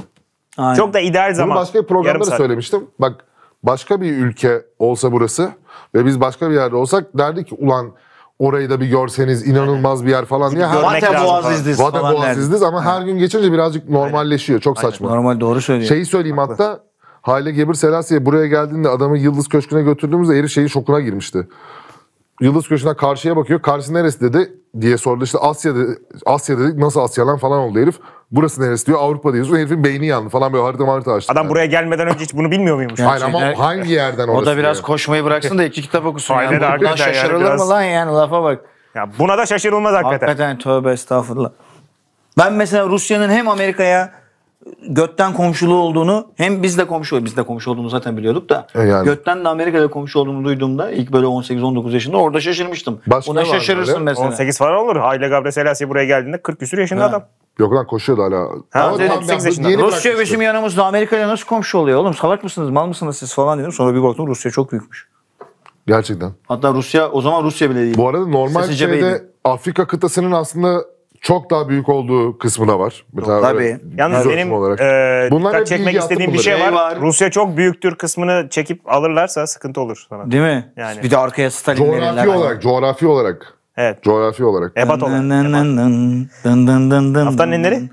Aynen. Çok da ideal Bunu zaman. başka bir programda Yarım da saat. söylemiştim. Bak başka bir ülke olsa burası ve biz başka bir yerde olsak derdik ki ulan orayı da bir görseniz inanılmaz bir yer falan diye. Her, Vate lazım boğaz falan. izdiz Zaten falan boğaz derdi. izdiz ama her gün geçince birazcık normalleşiyor. Çok saçma. Normal doğru söylüyor. Şeyi söyleyeyim hatta Haile Gebre Selassi'ye buraya geldiğinde adamı Yıldız Köşkü'ne götürdüğümüzde herif şeyin şokuna girmişti. Yıldız Köşkü'nden karşıya bakıyor. Karşı neresi dedi diye sordu. İşte Asya, dedi, Asya dedik. Nasıl Asya lan falan oldu herif. Burası neresi diyor. Avrupa diyorsun. Herifin beyni yandı falan böyle harita harita açtı. Adam yani. buraya gelmeden önce hiç bunu bilmiyor muymuş? Hayır ama Gerçekten- hangi yerden orası? o da biraz diye. koşmayı bıraksın da iki kitap okusun. Aynen yani. Bundan hakikaten yani şaşırılır biraz- mı lan yani lafa bak. Ya buna da şaşırılmaz hakikaten. Hakikaten tövbe estağfurullah. Ben mesela Rusya'nın hem Amerika'ya götten komşuluğu olduğunu hem biz de komşu biz de komşu olduğunu zaten biliyorduk da E yani. götten de Amerika'da komşu olduğunu duyduğumda ilk böyle 18-19 yaşında orada şaşırmıştım. Başka mı şaşırırsın böyle? mesela. 18 falan olur. Haile Gabriel Selassie buraya geldiğinde 40 küsur yaşında Ha. adam. Yok lan koşuyordu hala. Ha, Ama tam 38 ben- yaşında. yeni Rusya bizim yanımızda Amerika'yla nasıl komşu oluyor oğlum salak mısınız mal mısınız siz falan dedim. Sonra bir baktım Rusya çok büyükmüş. Gerçekten. Hatta Rusya o zaman Rusya bile değil. Bu arada normal Sesi şeyde. Afrika kıtasının aslında çok daha büyük olduğu kısmı da var. Mesela Tabii. Yalnız benim olarak. e, Bunlar dikkat çekmek istediğim bir şey var. Var. Rusya çok büyüktür kısmını çekip alırlarsa sıkıntı olur sana. Değil mi? Yani. Bir de arkaya Stalin verirler. coğrafi olarak, coğrafi olarak. Evet. Coğrafi olarak. Ebat olarak. Haftanın enleri?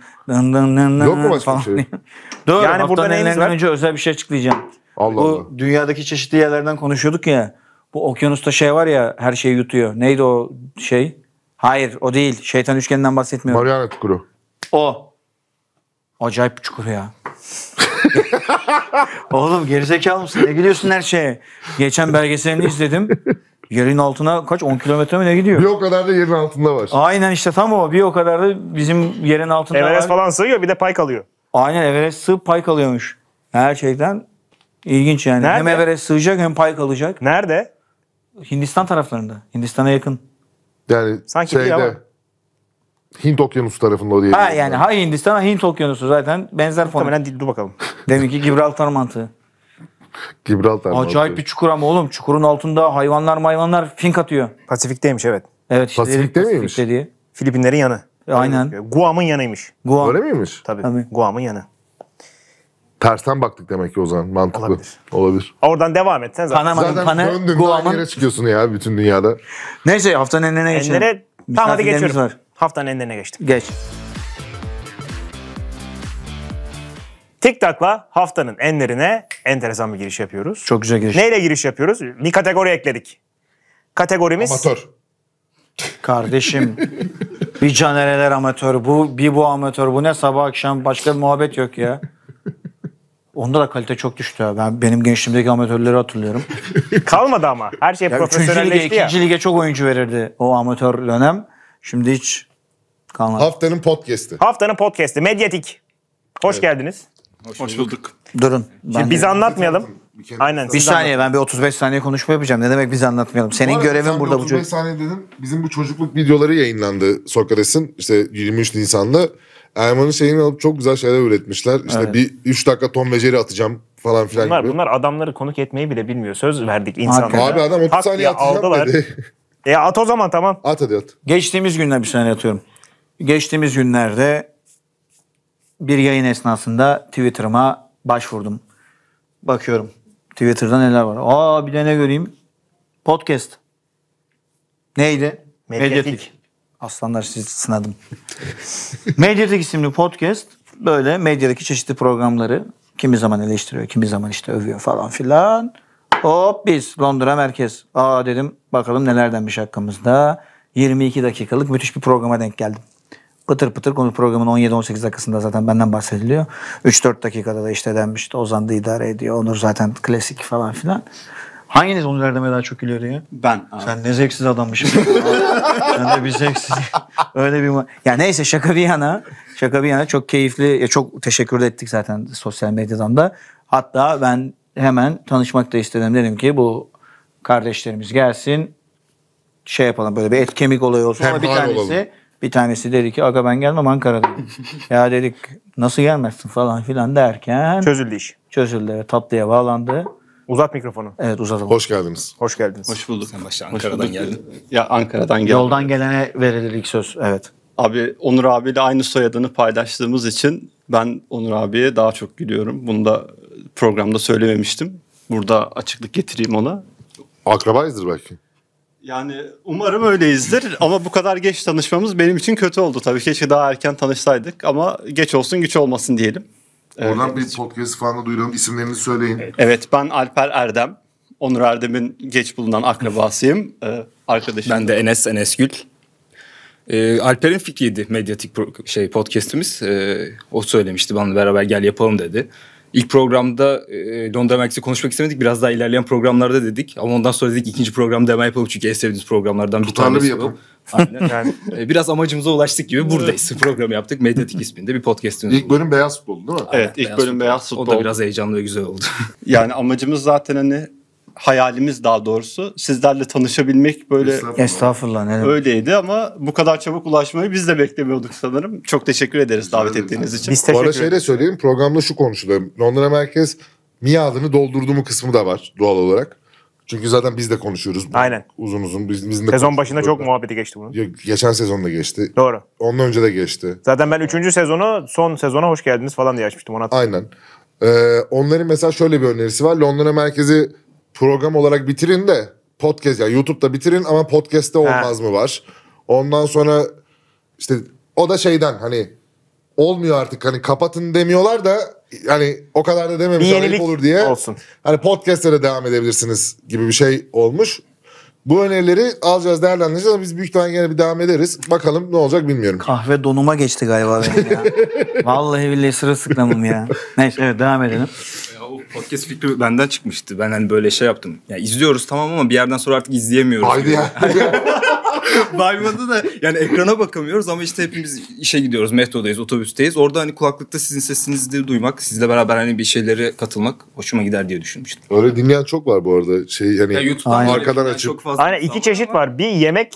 Yok mu başka bir şey? Doğru. Yani Yani burada neyimiz enlerinden var? önce özel bir şey açıklayacağım. Allah Bu Allah. dünyadaki çeşitli yerlerden konuşuyorduk ya. Bu okyanusta şey var ya her şeyi yutuyor. Neydi o şey? Hayır o değil. Şeytan üçgeninden bahsetmiyorum. Mariana Çukuru. O. Acayip bir çukur ya. Oğlum gerizekalı mısın? Ne gülüyorsun her şeye? Geçen belgeselini izledim. Yerin altına kaç 10 kilometre mi ne gidiyor? Bir o kadar da yerin altında var. Aynen işte tam o. Bir o kadar da bizim yerin altında Everest var. falan sığıyor bir de pay kalıyor. Aynen Everest sığıp pay kalıyormuş. Gerçekten ilginç yani. Nerede? Hem Everest sığacak hem pay kalacak. Nerede? Hindistan taraflarında. Hindistan'a yakın. Yani Sanki değil ama. şeyde Hint Okyanusu tarafında o diye. Ha yani ha Hindistan ha Hint okyanusu zaten benzer fon. Muhtemelen dur bakalım. Deminki Gibraltar mantığı. Gibraltar. Acayip mantığı. bir çukur ama oğlum. Çukurun altında hayvanlar mayvanlar fink atıyor. Pasifik'teymiş evet. Evet işte Pasifik'te dedik miymiş? Pasifik'te diye. Filipinlerin yanı. Aynen. Guam'ın yanıymış. Guam. Öyle miymiş? Tabii. Tabii. Guam'ın yanı. Tersten baktık demek ki o zaman. Mantıklı. Olabilir. Olabilir. Oradan devam etsen zaten. Panama'nın Zaten Pana, döndün Guam'ın. yere çıkıyorsun ya bütün dünyada. Neyse haftanın enlerine geçelim. Enlere tamam hadi Misafirlerimiz geçiyorum. var. Haftanın enlerine geçtim. Geç. TikTok'la haftanın enlerine enteresan bir giriş yapıyoruz. Çok güzel giriş. Neyle giriş yapıyoruz? Bir kategori ekledik. Kategorimiz Amatör. Kardeşim. bir canereler amatör. Bu bir bu amatör. Bu ne sabah akşam başka bir muhabbet yok ya. Onda da kalite çok düştü ya. Ben benim gençliğimdeki amatörleri hatırlıyorum. kalmadı ama. Her şey Ya üçüncü lige, profesyonelleşti ya. ikinci lige çok oyuncu verirdi o amatör dönem. Şimdi hiç kalmadı. Haftanın podcast'i. Haftanın podcast'i Medyatik. Hoş geldiniz. Hoş bulduk. Durun. Ben Biz anlatmayalım. Aynen. bir saniye ben bir 35 saniye konuşma yapacağım. Ne demek biz anlatmayalım. Senin görevin burada bu 35 çocuk. saniye dedin. Bizim bu çocukluk videoları yayınlandı Sokrates'in. işte 23 Nisan'da. Erman'ın şeyini alıp çok güzel şeyler üretmişler. İşte Evet. bir 3 dakika Tom ve Jerry atacağım falan filan Bunlar, gibi. bunlar adamları konuk etmeyi bile bilmiyor. Söz verdik insanlara. Abi adam 30 Hak saniye atacağım aldılar. dedi. E at o zaman tamam. at hadi at. Geçtiğimiz günler bir saniye atıyorum. Geçtiğimiz günlerde bir yayın esnasında Twitter'ıma başvurdum. Bakıyorum. Twitter'da neler var. Aa bir de ne göreyim? Podcast. Neydi? Medyatik. Aslanlar sizi sınadım. Medyatik isimli podcast böyle medyadaki çeşitli programları kimi zaman eleştiriyor, kimi zaman işte övüyor falan filan. Hop biz Londra merkez. Aa dedim bakalım nelerdenmiş hakkımızda. 22 dakikalık müthiş bir programa denk geldim. Pıtır pıtır konu programın 17-18 dakikasında zaten benden bahsediliyor. 3-4 dakikada da işte denmiş işte Ozan da idare ediyor. Onur zaten klasik falan filan. Hanginiz Onur Erdem'e daha çok ya? Ben. abi. Sen ne zevksiz adammışsın. Sen de bir zevksiz. Öyle bir Ya neyse şaka bir yana. Şaka bir yana çok keyifli. Ya çok teşekkür ettik zaten sosyal medyadan da. Hatta ben hemen tanışmak da istedim. Dedim ki bu kardeşlerimiz gelsin. Şey yapalım böyle bir et kemik olayı olsun. Ama bir tanesi olalım. bir tanesi dedi ki aga ben gelmem Ankara'dayım. ya dedik nasıl gelmezsin falan filan derken Çözüldü iş. çözüldü. Evet, tatlıya bağlandı. Uzat mikrofonu. Evet uzatalım. Hoş geldiniz. Hoş geldiniz. Hoş bulduk. Sen başta Ankara'dan geldin. Ya Ankara'dan geldim. Yoldan gelene verilir ilk söz. Evet. Abi Onur abiyle aynı soyadını paylaştığımız için ben Onur abiye daha çok gülüyorum. Bunu da programda söylememiştim. Burada açıklık getireyim ona. Akrabayızdır belki. Yani umarım öyleyizdir ama bu kadar geç tanışmamız benim için kötü oldu. Tabii keşke daha erken tanışsaydık ama geç olsun güç olmasın diyelim. Oradan bir podcast falan da duyuralım. İsimlerini söyleyin. Evet ben Alper Erdem. Onur Erdem'in geç bulunan akrabasıyım. Ee, arkadaşım. Ben de Enes Enes Gül. Ee, Alper'in fikriydi medyatik pro- şey podcast'imiz. Ee, o söylemişti bana beraber gel yapalım dedi. İlk programda e, Londra Merkez'i konuşmak istemedik. Biraz daha ilerleyen programlarda dedik. Ama ondan sonra dedik ikinci programda hemen yapalım. Çünkü en sevdiğimiz programlardan bir Tutarlı tanesi bir yapım. bu. Aynen. Yani Ee, Biraz amacımıza ulaştık gibi buradayız. Programı yaptık. Medyatik isminde bir podcast'imiz İlk bölüm beyaz futbol değil mi? Evet ilk bölüm beyaz O futbol. da biraz heyecanlı ve güzel oldu. Yani amacımız zaten hani hayalimiz daha doğrusu sizlerle tanışabilmek böyle Estağfurullah. Estağfurullah. Ne demek. öyleydi ama bu kadar çabuk ulaşmayı biz de beklemiyorduk sanırım. Çok teşekkür ederiz davet ederim. ettiğiniz için. biz Bu teşekkür arada şey de ederiz. söyleyeyim. Programda şu konuşuluyor. Londra Merkez miadını doldurdu mu kısmı da var doğal olarak. Çünkü zaten biz de konuşuyoruz. Aynen. Uzun uzun. Biz, bizim de Sezon başında çok konuşuyoruz. muhabbeti geçti bunun. Ya, Geçen sezonda geçti. Doğru. Ondan önce de geçti. Zaten ben 3. sezonu son sezona hoş geldiniz falan diye açmıştım ona. Aynen. Ee, onların mesela şöyle bir önerisi var. Londra Merkez'i program olarak bitirin de podcast yani YouTube'da bitirin ama podcast'te olmaz mı var. Ondan sonra işte o da şeyden hani olmuyor artık hani kapatın demiyorlar da hani o kadar da Bir dememişler ayıp yenilik olur diye. olsun. Hani podcast'e de devam edebilirsiniz gibi bir şey olmuş. Bu önerileri alacağız değerlendireceğiz ama biz büyük ihtimalle yine bir devam ederiz. Bakalım ne olacak bilmiyorum. Kahve donuma geçti galiba benim ya. Vallahi billahi sırılsıklamım ya. Neyse evet devam edelim. O podcast fikri benden çıkmıştı. Ben hani böyle şey yaptım. Ya izliyoruz tamam ama bir yerden sonra artık izleyemiyoruz. Haydi ya. Baymadı da yani ekrana bakamıyoruz ama işte hepimiz işe gidiyoruz. Metrodayız, otobüsteyiz. Orada hani kulaklıkta sizin sesinizi de duymak, sizle beraber hani bir şeylere katılmak hoşuma gider diye düşünmüştüm. Öyle dinleyen çok var bu arada. Şey hani Ya YouTube'dan arkadan yani açıp çok fazla Aynen iki çeşit var. Bir yemek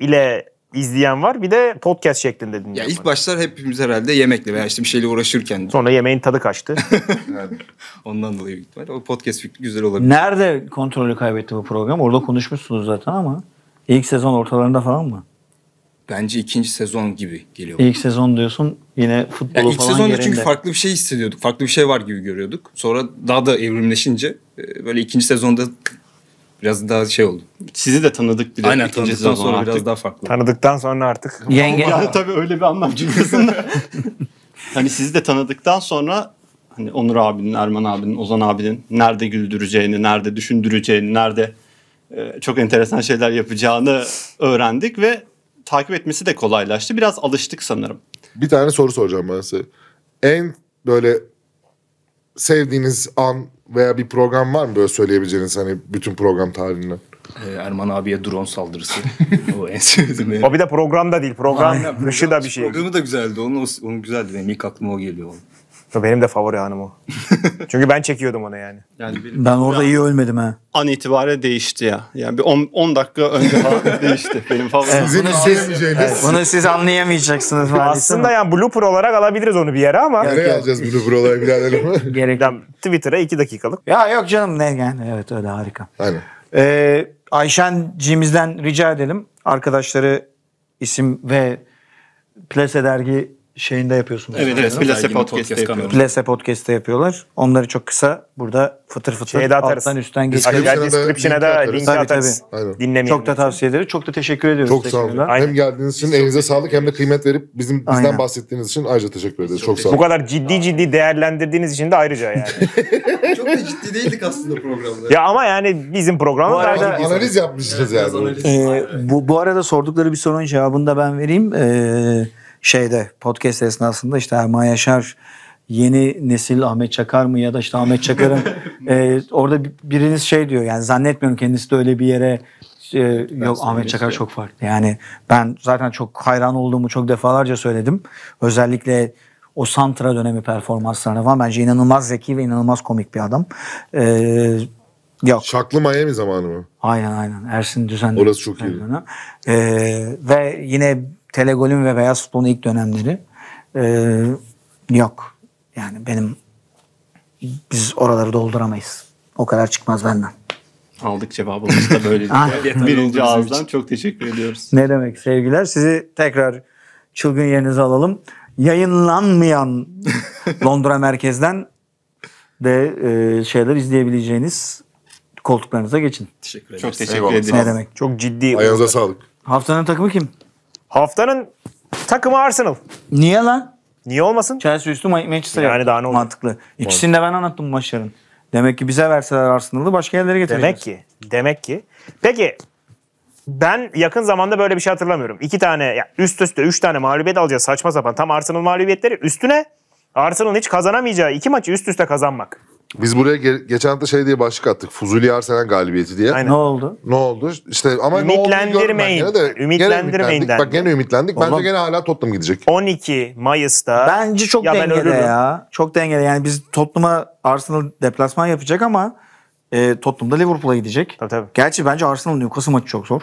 ile izleyen var. Bir de podcast şeklinde dinleyen Ya var. ilk başlar hepimiz herhalde yemekle veya işte bir şeyle uğraşırken Sonra yemeğin tadı kaçtı. ondan dolayı büyük ihtimalle o podcast fikri güzel olabilir. Nerede kontrolü kaybetti bu program? Orada konuşmuşsunuz zaten ama ilk sezon ortalarında falan mı? Bence ikinci sezon gibi geliyor. İlk sezon diyorsun yine futbolu ilk falan sezonda yerinde. çünkü farklı bir şey hissediyorduk. Farklı bir şey var gibi görüyorduk. Sonra daha da evrimleşince e, böyle ikinci sezonda biraz daha şey oldu. Sizi de tanıdık bir de Aynen tanıdıktan sonra artık. biraz daha farklı. Tanıdıktan sonra artık. Yenge... Yani tabii öyle bir anlam cümlesinde. hani sizi de tanıdıktan sonra hani Onur abinin, Erman abinin, Ozan abinin nerede güldüreceğini, nerede düşündüreceğini, nerede e, çok enteresan şeyler yapacağını öğrendik ve takip etmesi de kolaylaştı. Biraz alıştık sanırım. bir tane soru soracağım ben size. En böyle sevdiğiniz an veya bir program var mı böyle söyleyebileceğiniz hani bütün program tarihinden? Ee, Erman abiye drone saldırısı. o en sevdiğim. benim. O bir de programda değil. Program dışı da bir şey. Programı da güzeldi. Onun, onun güzeldi. Benim ilk aklıma o geliyor. Benim de favori anım o. Çünkü ben çekiyordum onu yani. Yani benim Ben orada iyi ölmedim ha. an itibariyle değişti ya. Yani bir 10 dakika önce falan değişti. Benim favorim. Sizin Bunu siz- anlayamayacağınız. Bunu siz anlayamayacaksınız. Aslında yani blooper olarak alabiliriz onu bir yere ama. Nereye alacağız bunu buralara biraderim? gerek Yani Twitter'a iki dakikalık. Ya yok canım ne yani evet öyle harika. Aynen. Ee, Ayşencimizden rica edelim. Arkadaşları isim ve Plase dergi şeyinde yapıyorsunuz. Evet evet. Plase podcast Podcast'te yapıyoruz. Plase Podcast'te yapıyorlar. Onları çok kısa burada fıtır fıtır Şeye de atarız. alttan üstten. Aşağı Description'a da da atarız. linki Tabii, atarız. tabii. Aynen. Dinlemeyin. Çok da tavsiye ederiz. Çok da teşekkür ediyoruz. Çok sağ olun. Hem geldiğiniz için elinize sağlık hem de kıymet verip bizim bizden Aynen. bahsettiğiniz için ayrıca teşekkür ederiz. Çok sağ Bu olun. kadar ciddi ciddi değerlendirdiğiniz için de ayrıca yani. Çok da ciddi değildik aslında programda. ya ama yani bizim Bu ciddi. Analiz yapmışsınız yani. Ee, bu, bu arada sordukları bir sorunun cevabını da ben vereyim. Ee, şeyde podcast esnasında işte Erman Yaşar yeni nesil Ahmet Çakar mı ya da işte Ahmet Çakar'ın e, orada bir- biriniz şey diyor yani zannetmiyorum kendisi de öyle bir yere e, yok Ahmet Çakar çok farklı. Yani ben zaten çok hayran olduğumu çok defalarca söyledim. Özellikle o Santra dönemi performanslarına falan bence inanılmaz zeki ve inanılmaz komik bir adam. E, yok Şaklı Miami zamanı mı? Aynen aynen. Ersin Düzenli. Orası çok iyi. Ee, ve yine Telegol'ün ve Beyaz Futbol'un ilk dönemleri. Ee, yok. Yani benim biz oraları dolduramayız. O kadar çıkmaz benden. Aldık cevabımız da böyle. Birinci ağızdan çok teşekkür ediyoruz. Ne demek sevgiler. Sizi tekrar çılgın yerinize alalım. Yayınlanmayan Londra merkezden de e, şeyler izleyebileceğiniz koltuklarınıza geçin. Teşekkür ederiz. Çok teşekkür ederiz. Ne demek? Çok ciddi. Ayağınıza sağlık. Haftanın takımı kim? Haftanın takımı Arsenal. Niye lan? Niye olmasın? Chelsea üstü Ma- Manchester Yani daha ne olacak? Mantıklı. İkisini de ben anlattım bu maçların. Demek ki bize verseler Arsenal'ı başka yerlere getireceğiz. Demek ki. Demek ki. Peki ben yakın zamanda böyle bir şey hatırlamıyorum. İki tane ya üst üste üç tane mağlubiyet alacağız saçma sapan. Tam Arsenal mağlubiyetleri üstüne Arsenal'ın hiç kazanamayacağı iki maçı üst üste kazanmak. Biz buraya ge- geçen hafta şey diye başlık attık. Fuzuli Arsenal galibiyeti diye. Aynen. Ne oldu? Ne oldu? İşte ama ne olduğunu Ümitlendirmeyin. gene. Ümitlendirmeyin. Bak gene ümitlendik. Bence Oğlum. gene hala Tottenham gidecek. 12 Mayıs'ta Bence çok Ya ben dengede ölürüm. ya. Çok dengede. Yani biz Tottenham'a Arsenal deplasman yapacak ama e, Tottenham'da Liverpool'a gidecek. Tabii, tabii. Gerçi bence Arsenal Newcastle maçı çok zor.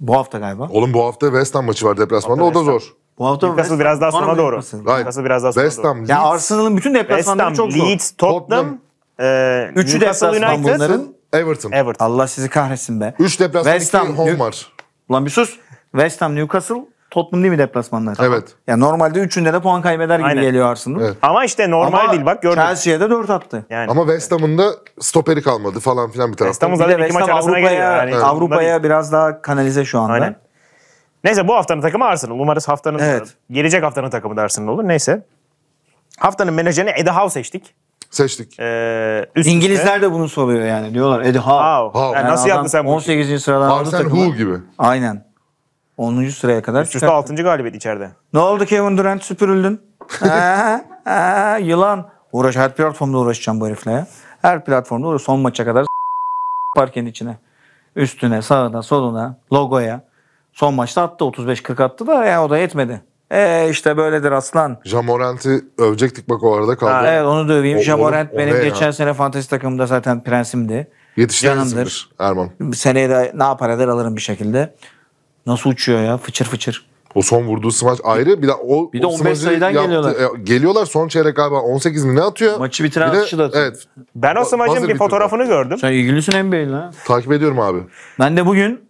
Bu hafta galiba. Oğlum bu hafta West Ham maçı var deplasmanda. O da West Ham. zor. Bu hafta Newcastle biraz daha Sonra sona doğru. Newcastle? Biraz daha sona West doğru. Ham, Ya Leeds, Arsenal'ın bütün West deplasmanları Ham, çok zor. Leeds, Tottenham, Tottenham. e, Üçü Newcastle deplasman United, bunların. Everton. Everton. Allah sizi kahretsin be. 3 deplasman West 2 Ham, home var. Ulan bir sus. West Ham, Newcastle, Tottenham değil mi deplasmanlar? Evet. Ya normalde üçünde de puan kaybeder gibi Aynen. geliyor Arsenal. Evet. Ama işte normal Ama değil bak gördün. Chelsea'ye de 4 attı. Yani Ama West Ham'ın da stoperi kalmadı falan filan bir West taraftan. Ham'ın Bir de zaten iki West maç Ham arasına Avrupa'ya, geliyor. Yani Evet. Avrupa'ya biraz daha kanalize şu anda. Aynen. Neyse bu haftanın takımı Arsenal. Umarız haftanın Evet. gelecek haftanın takımı da Arsenal olur. Neyse. Haftanın menajerini Eddie Howe seçtik. Seçtik. Ee, üst üste- İngilizler de bunu soruyor yani. Diyorlar Eddie Howe. Howe. Howe. Yani Yani nasıl adam yaptın sen bu? 18. sıradan aldı Arsene takımı. Hu gibi. Aynen. 10. sıraya kadar Üst üste çıkarttı. 6. galibiyet içeride. Ne oldu Kevin Durant süpürüldün? Aa, aa, yılan. Uğraş her platformda uğraşacağım bu herifle ya. Her platformda uğraş. Son maça kadar parkenin içine. Üstüne, sağına, soluna, logoya. Son maçta attı 35-40 attı da ya o da yetmedi. E işte böyledir aslan. Jamorant'i övecektik bak o arada kaldı. Ha, Evet onu döveyim. O- Jamorant oğlum, o benim ne ya? geçen sene fantezi takımımda zaten prensimdi. Yetiştiremesindir Canımdır. Erman. Seneye de ne yapar eder alırım bir şekilde. Nasıl uçuyor ya fıçır fıçır. O son vurduğu smaç ayrı. Bir de o Bir de o 15 smacı sayıdan geliyorlar. e, geliyorlar son çeyrek galiba 18 mi ne atıyor? Maçı bitiren Bir de- atışı da atıyor. Evet. Ben o buzzer bir fotoğrafını gördüm. Sen ilgilisin NBA'yle ha. Takip ediyorum abi. Ben de bugün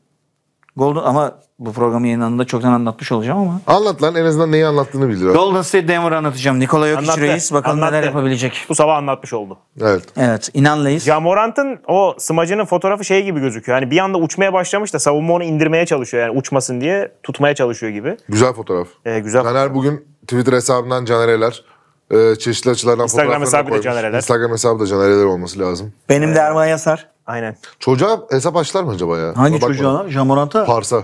Golden ama bu programı yayınlandığında çoktan anlatmış olacağım ama. Anlat lan en azından neyi anlattığını bildir. Golden State Denver anlatacağım. Nikola Jokic Anlattı, reis bakalım neler anlattı. yapabilecek. Bu sabah anlatmış oldu. Evet. Evet inan reis. Jamorant'ın o smacının fotoğrafı şey gibi gözüküyor. Yani bir anda uçmaya başlamış da savunma onu indirmeye çalışıyor. Yani uçmasın diye tutmaya çalışıyor gibi. Güzel fotoğraf. Ee, güzel. Caner bugün Twitter hesabından Canereler e, çeşitli açılardan Instagram hesabı da koymuş. Canereler. Instagram hesabı da Canereler olması lazım. Benim de Erman Yasar. Aynen. Çocuğa hesap açtılar mı acaba ya? Hangi Ona çocuğa lan? Jamorant'a? Parsa.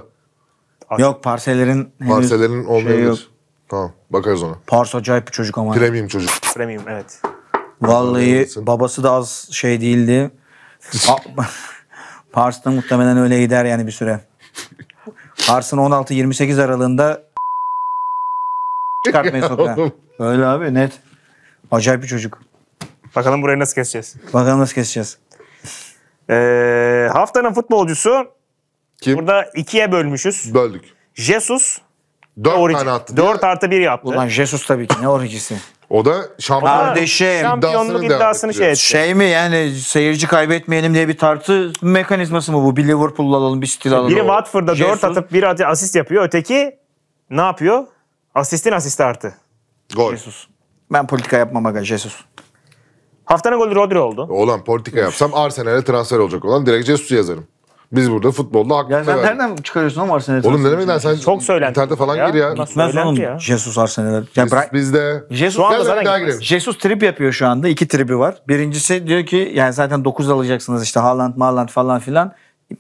Yok parselerin henüz Parselerin şey yok. olmayabilir. Tamam bakarız ona. Pars acayip bir çocuk ama. Premium çocuk. Premium evet. Vallahi babası da az şey değildi. A- Pars da muhtemelen öyle gider yani bir süre. Pars'ın 16-28 aralığında çıkartmayı sokağa. Öyle abi net. Acayip bir çocuk. Bakalım burayı nasıl keseceğiz. Bakalım nasıl keseceğiz. Ee, haftanın futbolcusu Kim? burada ikiye bölmüşüz. Böldük. Jesus Dört Origi. tane attı. 4 artı 1 yaptı. Ulan Jesus tabii ki ne origisi. O da şampiyon. Kardeşim. Şampiyonluk iddiasını şey etti. Şey mi yani seyirci kaybetmeyelim diye bir tartı mekanizması mı bu? Bir Liverpool alalım bir City alalım. Biri Watford'da 4 Jesus. atıp 1 atı asist yapıyor. Öteki ne yapıyor? Asistin asisti artı. Gol. Jesus. Ben politika yapmam aga Jesus. Haftanın golü Rodri oldu. Olan politika yapsam Arsenal'e transfer olacak olan direkt Jesus'u yazarım. Biz burada futbolda Ya hakkını sen nereden çıkarıyorsun ama Arsenal'i? Oğlum ne demek lan sen Çok söylenti. internete falan Ya. gir ya. Nasıl? Gitmez Söylenti oğlum ya. Jesus Arsenal'e. Ya Biz, bırak. bizde. Jesus, Şu anda Gel zaten daha girelim. Jesus trip yapıyor şu anda. İki tribi var. Birincisi diyor ki yani zaten 9 alacaksınız işte Haaland, Marland falan filan.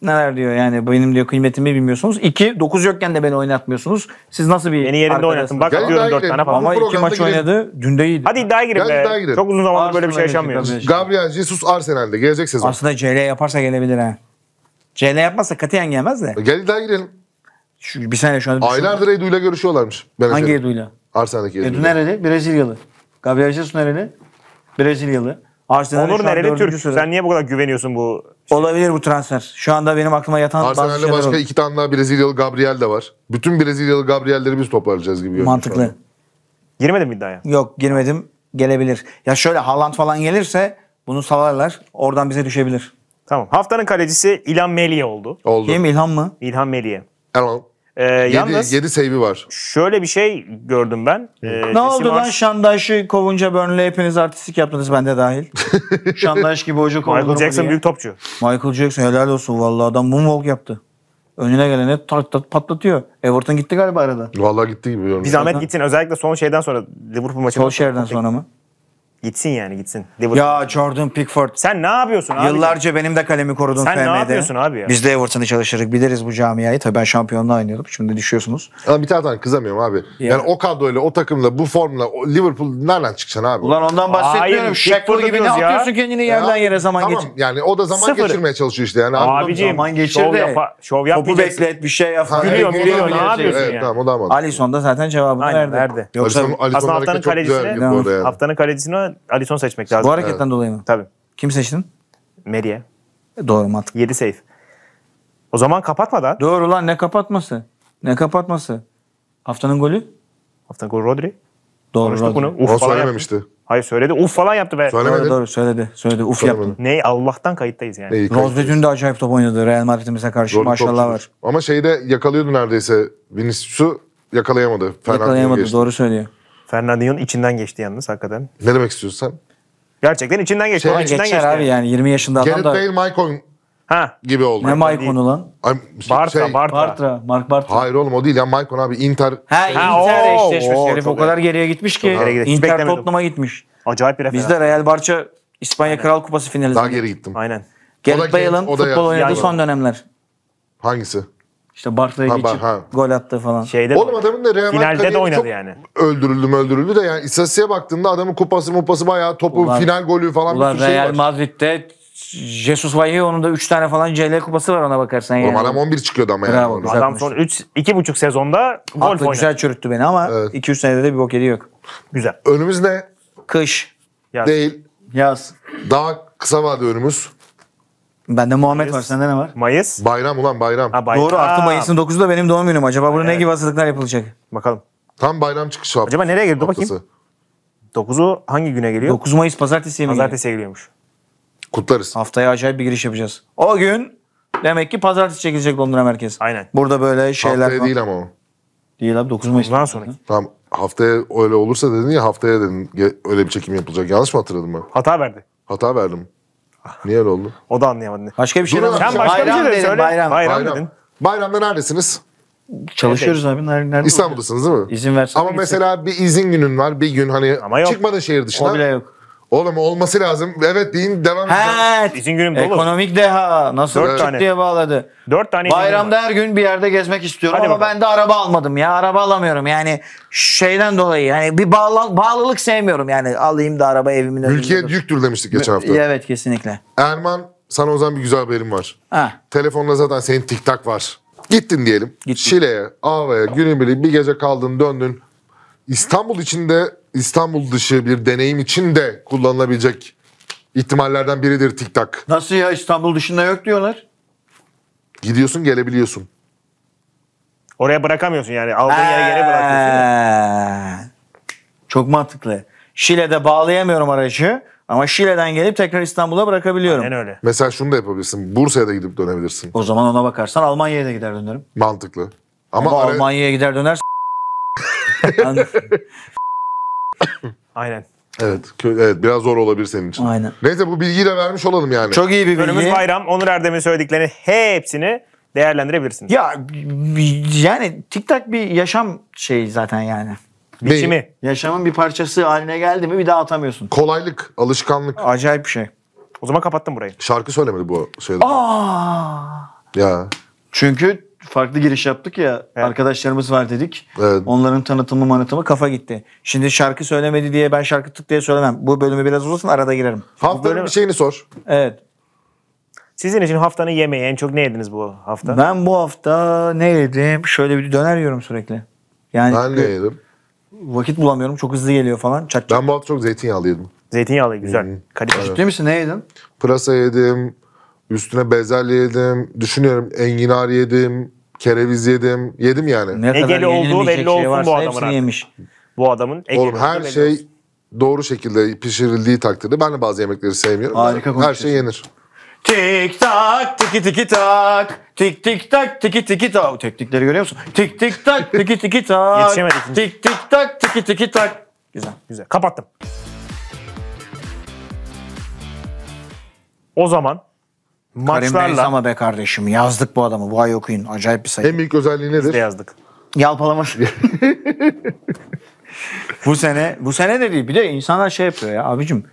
Neler diyor yani benim diyor kıymetimi bilmiyorsunuz. İki, 9 yokken de beni oynatmıyorsunuz. Siz nasıl bir Beni yerinde arkadaşsınız? oynatın. Bak Gel atıyorum iddiaya 4 girelim. tane falan. Ama Bu iki programda maç girelim. oynadı. Dün de iyiydi. Hadi iddiaya girin Gel be. girelim. Çok uzun zamandır böyle bir şey Arsenal'e yaşanmıyor. Gabriel Jesus Arsenal'de gelecek sezon. Aslında CL yaparsa gelebilir ha. CL yapmazsa katiyen gelmez de. Gel iddiaya girelim. Şu, bir saniye şu anda düşün. Aylardır Edu ile görüşüyorlarmış. Hangi Hangi Edu'yla? Arsenal'deki Edu. Edu nereli? Brezilyalı. Gabriel Jesus nereli? Brezilyalı. Arsenal'de Onur şu an nereli Türk? sırada. Sen niye bu kadar güveniyorsun bu? Olabilir bu transfer. Şu anda benim aklıma yatan bazı Arsenal'de şeyler başka oldu. iki tane daha Brezilyalı Gabriel de var. Bütün Brezilyalı Gabriel'leri biz toparlayacağız gibi. Mantıklı. Girmedin mi iddiaya? Yok girmedim. Gelebilir. Ya şöyle Haaland falan gelirse bunu salarlar. Oradan bize düşebilir. Tamam. Haftanın kalecisi İlhan Meliye oldu. Oldu. Kim İlhan mı? İlhan Meliye. Tamam. Ee, 7, yalnız 7 save'i var. şöyle bir şey gördüm ben. Ee, Ne oldu lan Şandaş'ı kovunca Burnley hepiniz artistik yaptınız ben de dahil. Şandaş gibi hoca kovulur Michael mu Jackson diye. büyük topçu. Michael Jackson helal olsun vallahi adam moonwalk yaptı. Önüne gelene tat tat patlatıyor. Everton gitti galiba arada. Vallahi gitti gibi görünüyor. Bir zahmet gitsin. Özellikle son şeyden sonra Liverpool maçından Solskjaer'den sonra mı? Gitsin yani gitsin. Liverpool. Ya Jordan Pickford. Sen ne yapıyorsun abi? Yıllarca benim de kalemi korudun Sen ne FM'de. yapıyorsun abi ya? Biz de Everton'ı çalışırız. Biliriz bu camiayı. Tabii ben şampiyonluğa oynuyordum. Şimdi düşüyorsunuz. Ama bir taraftan kızamıyorum abi. Yani o kadroyla, o takımla, bu formla Liverpool nereden çıkacaksın abi? Ulan ondan bahsetmiyorum. Pickford'u gibi ne ya. atıyorsun kendini yerden yere zaman tamam, geç. yani o da zaman Sıfır. geçirmeye çalışıyor işte yani. Mı? Abicim Zaman geçir şov, de. yapa, şov Topu beklet bir şey yap. Gülüyor, gülüyor, ne mantıklı. yapıyorsun evet, ya? Tamam o da. Alisson da zaten cevabını verdi. verdi. Yoksa Aslında haftanın güzel kalecisini, kalecisini Alisson seçmek lazım. bu hareketten dolayı mı? Tabii. Kim seçtin? Meriye. Doğru mantıklı. 7 save. O zaman kapatmadan Doğru lan ne kapatması? Ne kapatması? Haftanın golü? haftanın golü Rodri. Doğru. Konuştuk Rodri. bunu. Uf falan yaptı. söylememişti. Hayır söyledi. Uf falan yaptı be. Söylemedi. Doğru, doğru söyledi. Söyledi. Uf Söylemedi. yaptı. Ne Allah'tan kayıttayız yani. Neyi? Rodri dün de acayip top oynadı. Real Madrid'imize karşı Doğru maşallah topçudur. var. Ama şeyde yakalıyordu neredeyse. Vinicius'u yakalayamadı. Fernandinho Yakalayamadı. geçti. Doğru söylüyor. Fernandinho'nun içinden geçti yalnız hakikaten. Ne demek istiyorsun sen? Gerçekten içinden geçti. Şey, içinden geçer geçti. abi yani 20 yaşında adam Gareth da. Bale, Maicon Ha. gibi oldu. Ne Michael Maiconu lan? Bartra, şey- Bartra. Bartra. Mark Bartra. Hayır oğlum o değil ya Maicon abi Inter. Ha, Ha, Inter oo, eşleşmesi. oo, Herif o kadar geriye gitmiş ki. geriye Inter. Tottenham'a gitmiş. Acayip bir referans. Bizde Real Barça İspanya Kral Kupası finali. Daha geri gittim. Aynen. O da Bale'ın o futbol oynadığı son dönemler. Hangisi? İşte Bartra'ya Ha, geçip ha. gol attı falan. Şeyde Oğlum adamın da Real Finalde de oynadı çok yani. öldürüldü öldürüldü de yani istatistiğe baktığında adamın kupası mupası bayağı topu Ulan- final golü falan Ulan bir şey Real var. Madrid'de Jesus Vallejo'nun da 3 tane falan CL kupası var ona bakarsan yani. Oğlum adam 11 çıkıyordu ama yani. Bravo, güzel. Adam son 3 2,5 sezonda Aklı oynadı. güzel çürüttü beni ama Evet. 2-3 senede de bir bok yedi yok. Güzel. Önümüz ne? Kış, Ya, Değil. yaz. Daha kısa vade önümüz. Bende Muhammed Mayıs. var. Sende ne var? Mayıs. Bayram ulan bayram. Ha, bayram. Doğru artı Mayıs'ın 9'u da benim doğum günüm. Acaba burada ne gibi hazırlıklar yapılacak? Bakalım. Tam bayram çıkışı haftası. Acaba nereye girdi? Bakayım. haftası. 9'u hangi güne geliyor? 9 Mayıs pazartesiye mi? Pazartesiye geliyormuş. Kutlarız. Haftaya acayip bir giriş yapacağız. O gün demek ki pazartesi çekilecek Londra merkez. Aynen. Burada böyle şeyler Haftaya değil ama o. Değil abi 9 Mayıs. Bundan sonraki. Tamam haftaya öyle olursa dedin ya haftaya dedin ge- öyle bir çekim yapılacak. Yanlış mı hatırladım ben? Hata verdi. Hata verdim. Niye öyle oldu? O da anlayamadı. Başka bir şey Dur de lan, Sen başka bir bayram şey de dedim, söyle. bayram. Bayram, Bayram. dedin. Bayramda neredesiniz? Çalışıyoruz abi. Nerede, nerede İstanbul'dasınız değil mi? İzin versen Ama mesela bir izin günün var. Bir gün hani Ama yok. çıkmadın şehir dışına. O bile yok. Oğlum olması lazım. Evet deyin devam edeceğim. He, İzin günüm dolu. Ekonomik deha. Nasıl Dört Dört tane. diye bağladı. 4 tane. Bayramda her gün bir yerde gezmek istiyorum Hadi ama bakalım. ben de araba almadım ya. Araba alamıyorum yani şeyden dolayı. Yani bir bağla- bağlılık sevmiyorum yani. Alayım da araba evimin önünde. Ülkeye dur. yüktür demiştik geçen hafta. Evet kesinlikle. Erman sana o zaman bir güzel haberim var. Ha. Telefonda zaten senin TikTok var. Gittin diyelim. Gittim. Şile'ye, Ava'ya, günübirlik bir gece kaldın döndün. İstanbul içinde, İstanbul dışı bir deneyim için de kullanılabilecek ihtimallerden biridir TikTok. Nasıl ya İstanbul dışında yok diyorlar. Gidiyorsun gelebiliyorsun. Oraya bırakamıyorsun yani. Aldığın yere geri bırakıyorsun. Ee, Çok mantıklı. Şile'de bağlayamıyorum aracı ama Şile'den gelip tekrar İstanbul'a bırakabiliyorum. Yani öyle. Mesela şunu da yapabilirsin. Bursa'ya da gidip dönebilirsin. O zaman ona bakarsan Almanya'ya da gider dönerim. Mantıklı. Ama, Ama, ara- Almanya'ya gider döner. Aynen. evet, kö- evet biraz zor olabilir senin için. Aynen. Neyse bu bilgiyi de vermiş olalım yani. Çok iyi bir bilgi. Önümüz bayram. Onur Erdem'in söylediklerini hepsini değerlendirebilirsiniz. Ya yani TikTok bir yaşam şeyi zaten yani. Biçimi. Yaşamın bir parçası haline geldi mi bir daha atamıyorsun. Kolaylık, alışkanlık. Acayip bir şey. O zaman kapattım burayı. Şarkı söylemedi bu şeyde. Aa, Ya. Çünkü farklı giriş yaptık ya. Arkadaşlarımız var dedik. Evet. Onların tanıtımı manıtımı kafa gitti. Şimdi şarkı söylemedi diye ben şarkı tık diye söylemem. Bu bölümü biraz uzasın arada girerim. Haftanın bir şeyini sor. Evet. Sizin için haftanın yemeği en çok ne yediniz bu hafta? Ben bu hafta ne yedim? Şöyle bir döner yiyorum sürekli. Yani Ben ne yedim? vakit bulamıyorum. Çok hızlı geliyor falan. Çat çat. Ben bu hafta çok zeytinyağlı yedim. Zeytinyağlı güzel. Kaliteli. Ciddi misin? Ne yedin? Pırasa yedim. Üstüne bezelye yedim. Düşünüyorum enginar yedim. Kereviz yedim. Yedim yani. Ne Egeli olduğu yenilmeyecek belli olsun bu varsa adamın hepsini artık. yemiş. Bu adamın Ege Oğlum her belli şey olsun. doğru şekilde pişirildiği takdirde ben de bazı yemekleri sevmiyorum. Harika Her konuşuyorsun. şey yenir. Tik tak tiki tiki tak. Tik tik tak tiki tiki tak. O teknikleri görüyor musun? Tik tik tak tiki tiki tak. Yetişemedik. Tik tik tak tiki tiki tak. Güzel. Güzel. Kapattım. O zaman Karim maçlarla Benzema be kardeşim. Yazdık bu adamı. Bu ay okuyun. Acayip bir sayı. En büyük özelliği nedir? de yazdık. Yalpalaması. bu sene bu sene de değil. Bir de insanlar şey yapıyor ya abicim.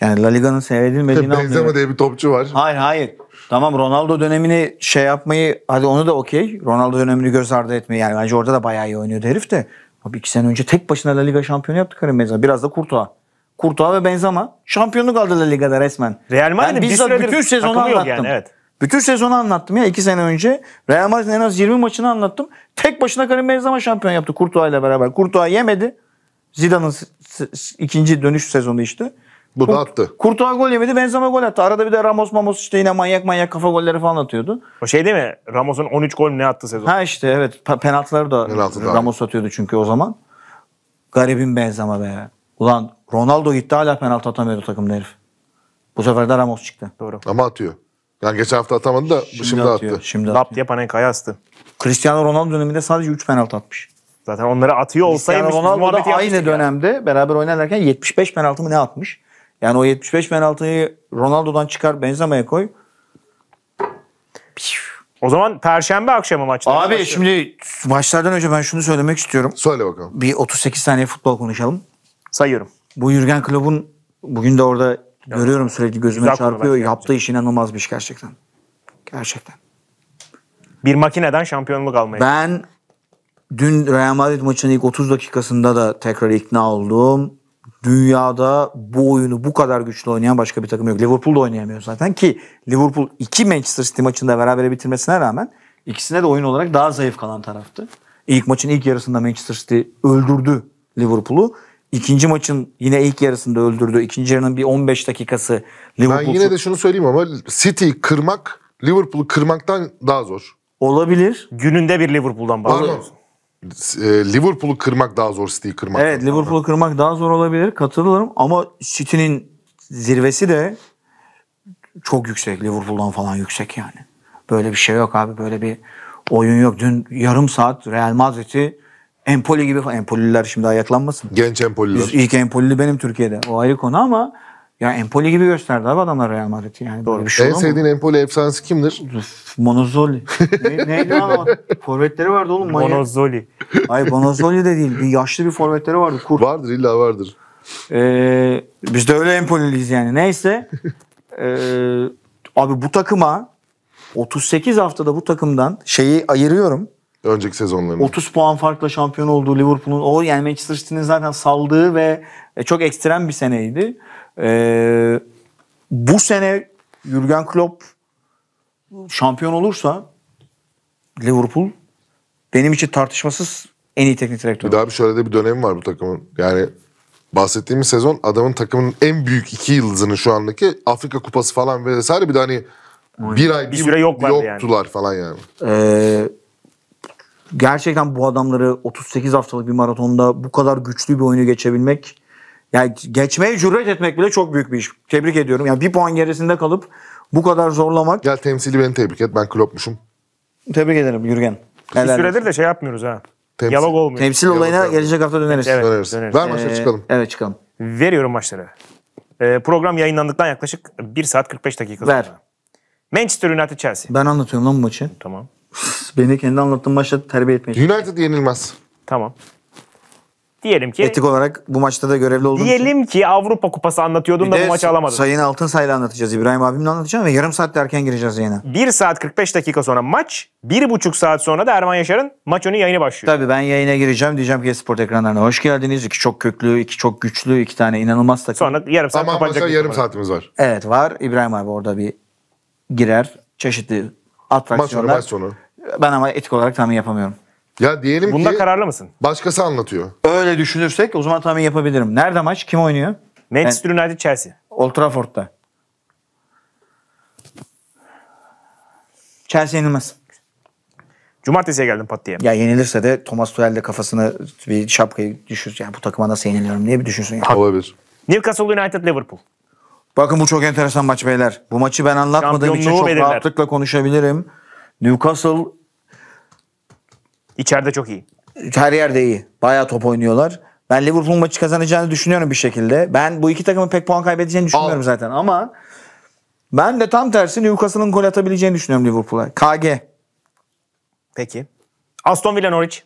Yani La Liga'nın seyredilmediğini Benzema anlıyor. diye bir topçu var. Hayır hayır. Tamam Ronaldo dönemini şey yapmayı hadi onu da okey. Ronaldo dönemini göz ardı etmeyi yani bence orada da bayağı iyi oynuyordu herif de. Abi iki sene önce tek başına La Liga şampiyonu yaptı Karim Benzema. Biraz da Courtois. Courtois ve Benzema şampiyonluk aldı La Liga'da resmen. Real Madrid'in bir bizzat süredir bütün sezonu anlattım. yani, evet. Bütün sezonu anlattım ya iki sene önce. Real Madrid'in en az 20 maçını anlattım. Tek başına Karim Benzema şampiyon yaptı Courtois ile beraber. Courtois yemedi. Zidane'ın ikinci dönüş sezonu işte. Bu da attı. Courtois gol yemedi, Benzema gol attı. Arada bir de Ramos Mamos işte yine manyak manyak kafa golleri falan atıyordu. O şey değil mi? Ramos'un 13 gol ne attı sezon? Ha işte evet penaltıları da Penaltı. Ramos atıyordu çünkü o zaman. Garibin Benzema be. Ulan Ronaldo gitti hala penaltı atamıyordu takımda herif. Bu sefer de Ramos çıktı. Doğru. Ama atıyor. Yani geçen hafta atamadı da şimdi, atıyor. attı. Şimdi Lap atıyor. diye Panenka'ya astı. Cristiano Ronaldo döneminde sadece 3 penaltı atmış. Zaten onları atıyor Cristiano olsaymış biz Ronaldo da aynı dönemde beraber oynarken 75 penaltı mı ne atmış? Yani o 75 penaltıyı Ronaldo'dan çıkar Benzema'ya koy. O zaman Perşembe akşamı maçları. Abi başlıyor. şimdi maçlardan önce ben şunu söylemek istiyorum. Söyle bakalım. Bir 38 saniye futbol konuşalım. Sayıyorum. Bu Jürgen Klopp'un bugün de orada görüyorum sürekli gözüme Güzel çarpıyor. Yaptığı iş inanılmaz bir iş gerçekten. Gerçekten. Bir makineden şampiyonluk almaya. Ben dün Real Madrid maçının ilk 30 dakikasında da tekrar ikna oldum. Dünyada bu oyunu bu kadar güçlü oynayan başka bir takım yok. Liverpool da oynayamıyor zaten ki Liverpool iki Manchester City maçında berabere bitirmesine rağmen ikisine de oyun olarak daha zayıf kalan taraftı. İlk maçın ilk yarısında Manchester City öldürdü Liverpool'u. İkinci maçın yine ilk yarısında öldürdü. İkinci yarının bir 15 dakikası Ben Liverpool yine de şunu söyleyeyim ama City'yi kırmak Liverpool'u kırmaktan daha zor. olabilir. Gününde bir Liverpool'dan bahsediyoruz. E, Liverpool'u kırmak daha zor City'yi kırmak. Evet Liverpool'u kırmak daha zor olabilir katılıyorum ama City'nin zirvesi de çok yüksek Liverpool'dan falan yüksek yani. Böyle bir şey yok abi böyle bir oyun yok. Dün yarım saat Real Madrid'i Empoli gibi falan. Empolililer şimdi ayaklanmasın. Genç Empoli'ler. Biz ilk Empolili benim Türkiye'de. O ayrı konu ama ya Empoli gibi gösterdi abi adamlar Real Madrid'i yani. Böyle bir şey En olur mu? sevdiğin Empoli efsanesi kimdir? Monozzoli. ne, neydi o? Forvetleri vardı oğlum. manyak. Monozzoli. Ay Bonazzoli de değil. Bir yaşlı bir forvetleri vardı. Kurt. Vardır illa vardır. Ee, biz de öyle Empoli'liyiz yani. Neyse. Ee, abi bu takıma 38 haftada bu takımdan şeyi ayırıyorum. Önceki sezonlarında. 30 puan farkla şampiyon olduğu Liverpool'un o yani Manchester City'nin zaten saldığı ve e, çok ekstrem bir seneydi. Ee, bu sene Jurgen Klopp şampiyon olursa Liverpool benim için tartışmasız en iyi teknik direktör. Bir daha bir şöyle de bir dönemi var bu takımın. Yani bahsettiğimiz sezon adamın takımın en büyük iki yıldızının şu andaki Afrika Kupası falan vesaire bir de hani bir ay Bir süre yoklardı yani. yoktular falan yani. Ee, gerçekten bu adamları 38 haftalık bir maratonda bu kadar güçlü bir oyunu geçebilmek yani geçmeye cüret etmek bile çok büyük bir iş. Tebrik ediyorum. Yani bir puan gerisinde kalıp bu kadar zorlamak. Gel temsili beni tebrik et. Ben Klopp'muşum. Tebrik ederim Jürgen. Bir Helal süredir de şey yapmıyoruz ha. Temsil- Yalog olmuyor. Temsil olayına Yalnız- gelecek hafta döneriz. Evet. Döneriz. döneriz. Ver maçlara Ee, çıkalım. Evet çıkalım. Veriyorum maçları. Ee, program yayınlandıktan yaklaşık 1 saat 45 dakika Ver. sonra. Manchester United Chelsea. Ben anlatıyorum lan bu maçı. Tamam. Beni kendi anlattığım maçta terbiye etmeye United yenilmez. Tamam. Diyelim ki Etik olarak bu maçta da görevli olduğum için. diyelim ki Avrupa Kupası anlatıyordun da bu maçı alamadın. Sayın Altınsay'la anlatacağız. İbrahim abimle anlatacağım ve yarım saatte erken gireceğiz yayına. 1 saat 45 dakika sonra maç, 1,5 saat sonra da Erman Yaşar'ın maç önü yayını başlıyor. Tabii ben yayına gireceğim. Diyeceğim ki spor ekranlarına hoş geldiniz. İki çok köklü, iki çok güçlü, iki tane inanılmaz takım. Sonra yarım saat Ama kapanacak. bir yarım kupası. saatimiz var. Evet var. İbrahim abi orada bir girer. Çeşitli Maç sonu atraksiyonlar. maç sonu. Ben ama etik olarak tahmin yapamıyorum. Ya diyelim Bunda ki kararlı mısın? başkası anlatıyor. Öyle düşünürsek o zaman tahmin yapabilirim. Nerede maç? Kim oynuyor? Manchester United Chelsea. Old Trafford'da. Chelsea yenilmez. Cumartesiye geldim pat diye. Ya yenilirse de Thomas Tuchel de kafasına bir şapkayı düşür. Ya bu takıma nasıl yeniliyorum diye bir düşünsün. Ya. Olabilir. Newcastle United Liverpool. Bakın bu çok enteresan maç beyler. Bu maçı ben anlatmadığım için Şampiyonluğu çok belirler. rahatlıkla konuşabilirim. Newcastle İçeride çok iyi. her yerde iyi. Bayağı top oynuyorlar. Ben Liverpool maçı kazanacağını düşünüyorum bir şekilde. Ben bu iki takımın pek puan kaybedeceğini düşünmüyorum Al. zaten ama ben de tam tersi Newcastle'ın gol atabileceğini düşünüyorum Liverpool'a. KG. Peki. Aston Villa Norwich.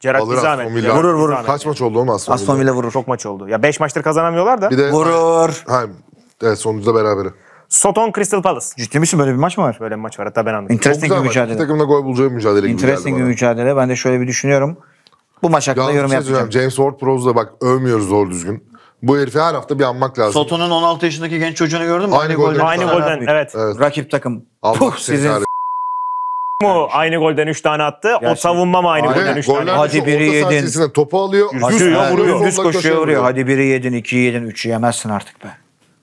Gerard Alır Bizamet. Aston Villa. Vurur, vurur. Kaç maç oldu oğlum Aston, Aston Villa vurur. Çok maç oldu. Ya 5 maçtır kazanamıyorlar da. Bir de Vurur. ha, evet sonuçta berabere. Soton Crystal Palace. Ciddi misin böyle bir maç mı var? Böyle bir maç var hatta ben anladım. Çok Interesting güzel bir maç. İki mücadele. takımda gol bulacağı bir mücadele gibi Interesting bir bana. mücadele. Ben de şöyle bir düşünüyorum. Bu maç hakkında Yalnız bir yorum şey yapacağım. söyleyeceğim. James Ward-Prowse'da bak övmüyoruz doğru düzgün. Bu herifi her hafta bir anmak lazım. Soto'nun 16 yaşındaki genç çocuğunu gördün mü? Aynı golden. Aynı golden evet. Evet. Rakip takım. Allah Puh, seni sizin kahretsin. Mu aynı golden 3 tane attı. O Gerçekten. savunma mı aynı Aynen. golden Ve 3 tane? goller? Hadi Hadi biri yedin. Topu alıyor. Yürüyor, düz- vuruyor. Düz soldan koşuyor vuruyor. Hadi biri yedin, iki yedin, üçü yemezsin artık be.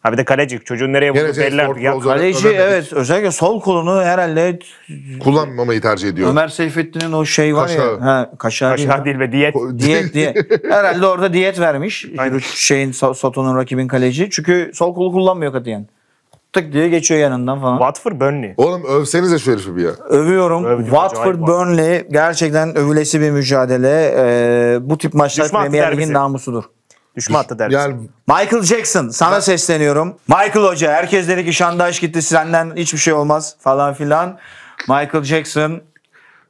Ha bir de kaleci. Çocuğun nereye vurdu James belli artık. Ya, Kaleci evet özellikle sol kolunu herhalde Kullanmamayı tercih ediyor. Ömer Seyfettin'in o şey var Kaşağı. ya. Ha, kaşağı, değil. Kaşar değil ve diyet. Diyet diye. Herhalde orada diyet vermiş. Aynen. Şeyin So- Soto'nun rakibin kaleci. Çünkü sol kolu kullanmıyor katiyen. Tık diye geçiyor yanından falan. Watford Burnley. Oğlum övsenize şu herifi bir ya. Övüyorum. Övdüm, Watford var. Burnley gerçekten övülesi bir mücadele. Ee, bu tip maçlar Düşman Premier Lig'in derbisi. namusudur. Düşme attı derbisi. Yani Michael Jackson sana sesleniyorum. Michael Hoca herkes dedi ki şandaş gitti senden hiçbir şey olmaz falan filan. Michael Jackson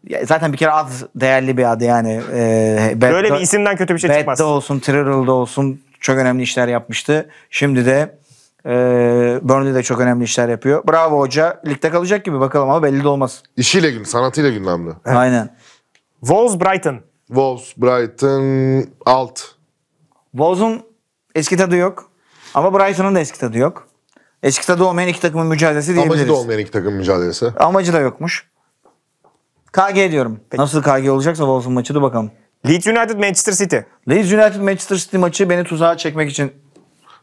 ya zaten bir kere ad değerli bir ad yani. Ee, Bad- Böyle bir isimden kötü bir şey çıkmaz. Bad'de olsun, Trier'da olsun çok önemli işler yapmıştı. Şimdi de e, Burnley'de çok önemli işler yapıyor. Bravo hoca. Ligde kalacak gibi bakalım ama belli de olmaz. işiyle gün, sanatıyla gündemde. Aynen. Wolves Brighton. Wolves, Brighton, alt. Wolves'un eski tadı yok. Ama Brighton'ın da eski tadı yok. Eski tadı olmayan iki takımın mücadelesi diyebiliriz. Amacı da olmayan iki takım mücadelesi. Amacı da yokmuş. KG diyorum. Nasıl KG olacaksa Wolves'un maçı da bakalım. Leeds United Manchester City. Leeds United Manchester City maçı beni tuzağa çekmek için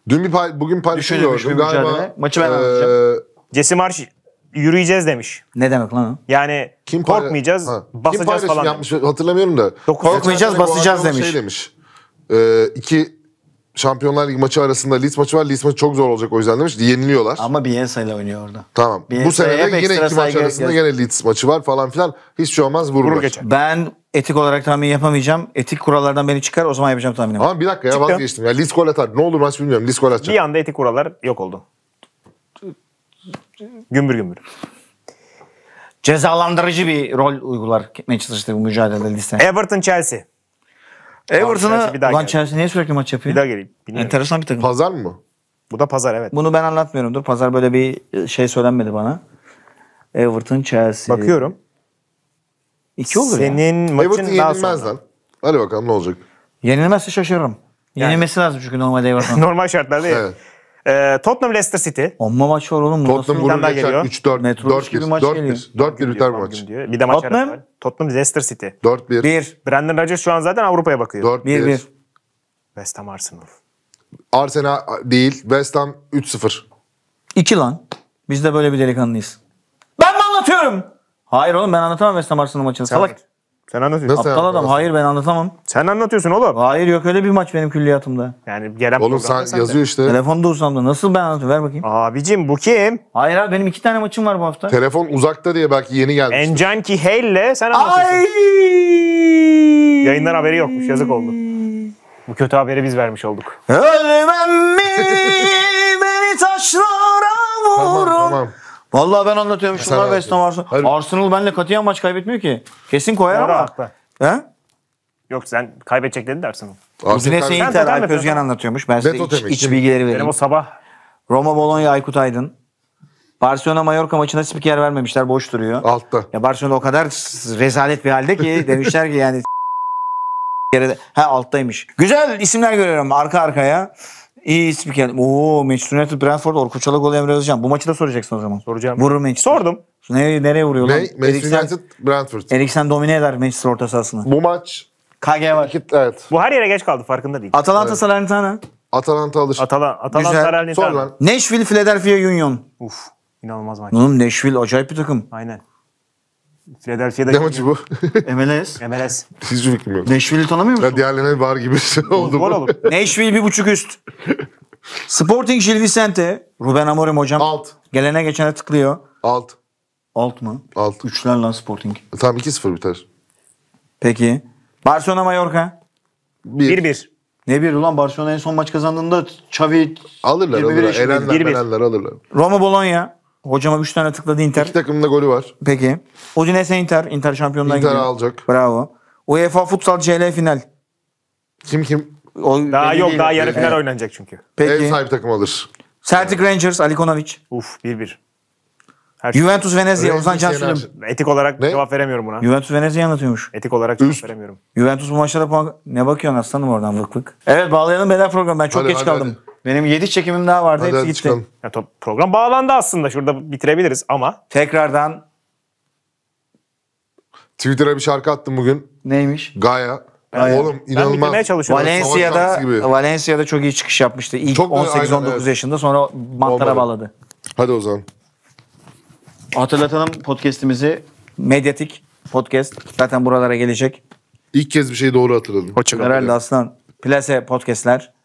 Dün bir pay, bugün paylaşım gördüm. Galiba mücadele. Maçı ben eee, anlatacağım. Jesse Marsh yürüyeceğiz demiş. ne demek lan o? Yani kim korkmayacağız, Ha, Kim basacağız paylaşım falan. yapmış hatırlamıyorum da. Dokuz- Korkmayacağız, basacağız demiş. Şey demiş. Eee iki Şampiyonlar Ligi maçı arasında Leeds maçı var. Leeds maçı çok zor olacak o yüzden demiş. Yeniliyorlar. Ama Bielsa ile oynuyor orada. Tamam. Bu Bielsa'ya sene de yine iki maç arasında göster- yine Leeds maçı var falan filan. Hiç şey olmaz vururlar. Vurur geçer. Ben etik olarak tahmin yapamayacağım. Etik kurallardan beni çıkar o zaman yapacağım tahminimi. Ama bir dakika ya Çıktı. vazgeçtim. Ya Leeds gol atar. Ne olur maç bilmiyorum. Leeds gol atacak. Bir anda etik kurallar yok oldu. Gümbür gümbür. Cezalandırıcı bir rol uygular Manchester City bu mücadelede liste. Everton Chelsea. Everton'ı Chelsea bir daha ulan geldi. Chelsea niye sürekli maç yapıyor? Bir daha geleyim. Bilmiyorum. Enteresan bir takım. Pazar mı? Bu da pazar evet. Bunu ben anlatmıyorumdur. Pazar böyle bir şey söylenmedi bana. Everton Chelsea. Bakıyorum. İki olur ya. Senin maçın Everton daha yenilmez sonra. lan. Hadi bakalım ne olacak. Yenilmezse şaşırırım. Yenilmesi lazım çünkü normalde Everton. Normal şartlarda evet. Ee, Tottenham Leicester City. Amma maç var oğlum. Tottenham vurur geçer. geliyor. 3-4. Metrobüs gibi maç 4-1. geliyor. 4-1. 4-1 biter bu maç. diyor. Bir de maç Tottenham? arası. Tottenham Leicester City. 4-1. 1. Brandon Rodgers şu an zaten Avrupa'ya bakıyor. 4-1. 1-1. West Ham Arsenal. Arsenal değil. West Ham 3-0. 2 lan. Biz de böyle bir delikanlıyız. Ben mi anlatıyorum? Hayır oğlum ben anlatamam West Ham Arsenal maçını. Salak. Sen anlatıyorsun. Nasıl Aptal adam. yapmaz? Hayır ben anlatamam. Sen anlatıyorsun oğlum. Hayır yok öyle bir maç benim külliyatımda. Yani gelen Oğlum programda sen de. yazıyor işte. Telefonda usandı. Nasıl ben anlatıyorum? Ver bakayım. Abicim bu kim? Hayır abi benim iki tane maçım var bu hafta. Telefon uzakta diye belki yeni gelmiş. Encanki Hale'le sen anlatıyorsun. Ay! Yayından haberi yokmuş. Yazık oldu. Bu kötü haberi biz vermiş olduk. Ölmem mi beni taşlara Tamam vurun. tamam. Vallahi ben anlatıyorum şunlar West Ham Arsenal. Hayır. Arsenal benimle katiyen maç kaybetmiyor ki. Kesin koyar Doğru ama. haklı. He? Yok sen kaybedecek dedi dersin. Udinese Arsenal- Inter Sen Alp Özgen anlatıyormuş. Ben size iç, iç bilgileri Benim vereyim. o sabah Roma Bologna Aykut Aydın. Barcelona Mallorca maçına spiker vermemişler. Boş duruyor. Altta. Ya Barcelona o kadar rezalet bir halde ki demişler ki yani yere de- ha alttaymış. Güzel isimler görüyorum arka arkaya. İyi spiker. Oo Manchester United Brentford Orkun Çolakoğlu Emre Özcan. Bu maçı da soracaksın o zaman. soracağım. Vurur Manchester. Sordum. Nereye, nereye vuruyor lan? Manchester Eriksen, United, Brentford. Eriksen domine eder Manchester orta sahasını. Bu maç KG var. iki, evet. Bu her yere geç kaldı farkında değil. Atalanta Salernitana. Atalanta alır. Atala, Atalanta Güzel. Salernitana. Sor lan. Nashville Philadelphia Union. Uf inanılmaz maç. Oğlum Nashville acayip bir takım. Aynen. Philadelphia'da Ne maçı bu? MLS. MLS. Hiçbir fikrim yok. Nashville'i tanımıyor musun? Ya diğerlerine var gibi bir şey oldu. Olur. Nashville bir buçuk üst. Sporting Gil Vicente. Ruben Amorim hocam. Alt. Gelene geçene tıklıyor. Alt. Alt mı? Alt. Üçler lan Sporting. Tamam 2-0 biter. Peki. Barcelona Mallorca. 1. 1-1. Ne bir ulan Barcelona en son maç kazandığında Xavi Alırlar 21 alırlar. 1-1. elenler alırlar. Roma Bologna. Hocama 3 tane tıkladı Inter. İki takımın da golü var. Peki. Udinese Inter. Inter şampiyonluğa Inter gidiyor. alacak. Bravo. UEFA Futsal CL final. Kim kim? O Daha yok değil. daha yarı Evet. final oynanacak çünkü. Ev Peki. sahibi takım alır. Celtic Rangers Ali Konovic. Uf 1-1. Her şey. Juventus Venezia Ozan Rangers Can yener. Sülüm. Etik olarak Ne? cevap veremiyorum buna. Juventus Venezia anlatıyormuş. Etik olarak cevap Üst. veremiyorum. Juventus bu maçlara puan... Ne bakıyorsun aslanım oradan bık bık. Evet bağlayalım beyler programı. Ben çok Hadi, geç hadi, kaldım. Benim 7 çekimim daha vardı. Hadi Hepsi hadi gitti. çıkalım. Ya, top, program bağlandı aslında. Şurada bitirebiliriz ama Tekrardan Twitter'a bir şarkı attım bugün. neymiş? Gaya. Gaya. Oğlum ben bitirmeye inanılmaz. çalışıyorum. Savaş Valencia'da şarkısı gibi. Valencia'da çok iyi çıkış yapmıştı. İlk Çok da- 18-19 aynen, evet. yaşında sonra Olmadı. bağladı. Hadi o zaman. Hatırlatalım podcast'imizi. Medyatik podcast zaten buralara gelecek. İlk kez bir şeyi doğru hatırladım. Hoşçakalın. Herhalde aslan. Plase podcast'ler.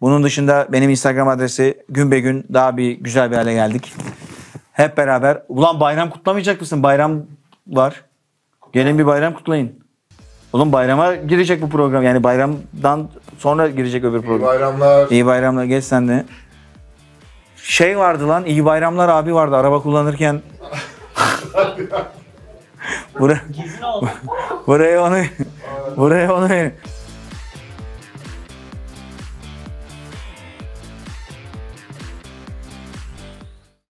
Bunun dışında benim Instagram adresi gün be gün daha bir güzel bir hale geldik. Hep beraber. Ulan bayram kutlamayacak mısın? Bayram var. Gelin bir bayram kutlayın. Oğlum bayrama girecek bu program. Yani bayramdan sonra girecek öbür program. bayramlar. İyi bayramlar geç sen de. Şey vardı lan iyi bayramlar abi vardı araba kullanırken. Buraya, buraya onu buraya onu